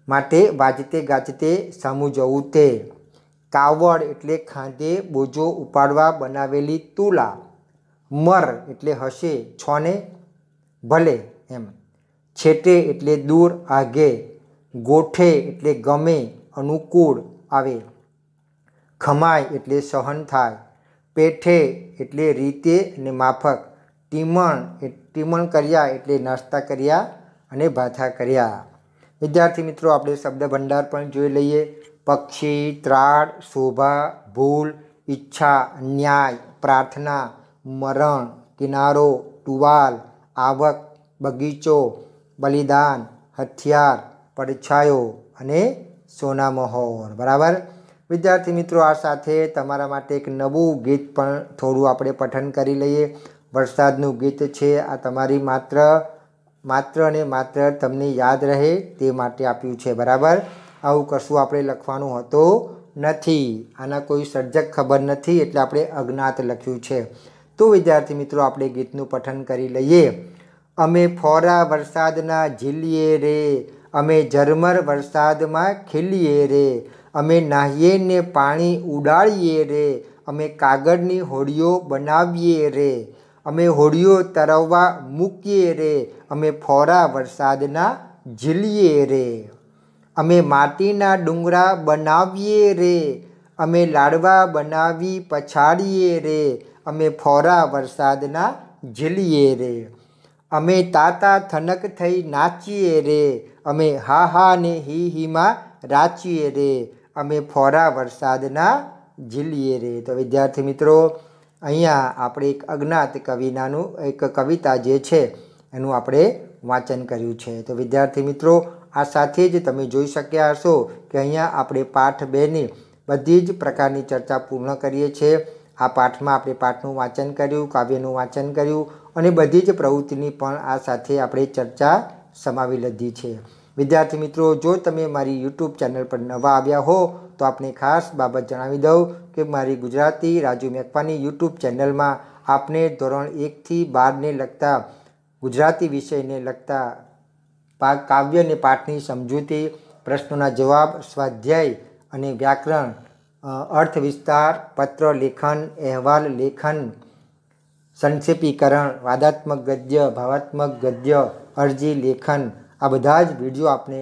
માટે વાજતે ગાજતે સામું જવું તે કાવડ એટલે ખાંધે બોજો ઉપાડવા બનાવેલી તુલા. મર એટલે હશે, છોને? ભલે એમ. છેટે એટલે દૂર આગે. ગોઠે એટલે ગમે, અનુકૂળ આવે. ખમાય એટલે સહન થાય. પેઠે એટલે રીતે અને માફક. ટીમણ ટીમણ કર્યા એટલે નાસ્તા કર્યા અને ભાથા કર્યા. વિદ્યાર્થી મિત્રો, આપણે શબ્દ ભંડાર પણ જોઈ લઈએ. પક્ષી, ત્રાળ, શોભા, ભૂલ, ઈચ્છા, ન્યાય, પ્રાર્થના, મરણ, કિનારો, ટુવાલ, આવક, બગીચો, બલિદાન, હથિયાર, પડછાયો અને સોના મહોર. બરાબર? વિદ્યાર્થી મિત્રો, આ સાથે તમારા માટે એક નવું ગીત પણ થોડું આપણે પઠન કરી લઈએ. વરસાદનું ગીત છે, આ તમારી માત્ર માત્ર અને માત્ર તમને યાદ રહે તે માટે આપ્યું છે, બરાબર? આવું કશું આપણે લખવાનું હતું નથી. આના કોઈ સર્જક ખબર નથી એટલે આપણે અજ્ઞાત લખ્યું છે. તો વિદ્યાર્થી મિત્રો, આપણે ગીતનું પઠન કરી લઈએ. અમે ફોરા વરસાદના ઝીલીએ રે, અમે ઝરમર વરસાદમાં ખીલીએ રે, અમે નાહીએ ને પાણી ઉડાડીએ રે, અમે કાગળની હોડીઓ બનાવીએ રે અમે હોડીઓ તરવવા મૂકીએ રે, અમે ફોરા વરસાદના ઝીલીએ રે. અમે માટીના ડુંગરા બનાવીએ રે, અમે લાડવા બનાવી પછાડીએ રે, અમે ફોરા વરસાદના ઝીલીએ રે. અમે તાતા થનક થઈ નાચીએ રે, અમે હા હા ને હી હીમાં રાચીએ રે, અમે ફોરા વરસાદના ઝીલીએ રે. તો વિદ્યાર્થી મિત્રો અહીંયા આપણે એક અજ્ઞાત કવિનાનું એક કવિતા જે છે, એનું આપણે વાંચન કર્યું છે. તો વિદ્યાર્થી મિત્રો, આ સાથે જ તમે જોઈ શક્યા હશો કે અહીંયા આપણે પાઠ બેની બધી જ પ્રકારની ચર્ચા પૂર્ણ કરીએ છીએ. આ પાઠમાં આપણે પાઠનું વાંચન કર્યું, કાવ્યનું વાંચન કર્યું અને બધી જ પ્રવૃત્તિની પણ આ સાથે આપણે ચર્ચા સમાવી લીધી છે. વિદ્યાર્થી મિત્રો, જો તમે મારી યુટ્યુબ ચેનલ પર નવા આવ્યા હો તો આપણે ખાસ બાબત જણાવી દઉં કે મારી ગુજરાતી રાજુ મેકવાની યુટ્યુબ ચેનલમાં આપને ધોરણ એકથી બારને લગતા ગુજરાતી વિષયને લગતા કાવ્ય અને પાઠની સમજૂતી, પ્રશ્નોના જવાબ, સ્વાધ્યાય અને વ્યાકરણ અર્થ વિસ્તાર પત્ર લેખન, અહેવાલ લેખન, સંક્ષેપીકરણ, વાદાત્મક ગદ્ય, ભાવાત્મક ગદ્ય, અરજી લેખન આ બધા જ વીડિયો આપને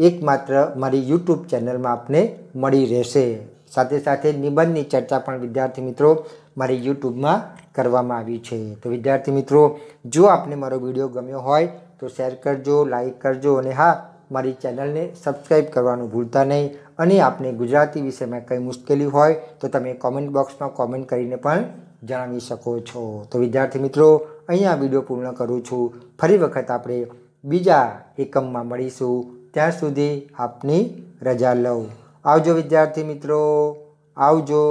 એકમાત્ર મારી યુટ્યુબ ચેનલમાં આપને મળી રહેશે. સાથે સાથે નિબંધની ચર્ચા પણ વિદ્યાર્થી મિત્રો મારી યુટ્યુબમાં કરવામાં આવી છે. તો વિદ્યાર્થી મિત્રો, જો આપને મારો વીડિયો ગમ્યો હોય તો શેર કરજો લાઈક કરજો અને હા, મારી ચેનલને સબસ્ક્રાઈબ કરવાનું ભૂલતા નહીં. અને આપને ગુજરાતી વિષયમાં કંઈ મુશ્કેલી હોય તો તમે કોમેન્ટ બોક્સમાં કોમેન્ટ કરીને પણ જણાવી શકો છો. તો વિદ્યાર્થી મિત્રો, અહીંયા વીડિયો પૂર્ણ કરું છું. ફરી વખત આપણે બીજા એકમમાં મળીશું. ત્યાં સુધી આપની રજા લઉં. આવજો વિદ્યાર્થી મિત્રો. આવજો.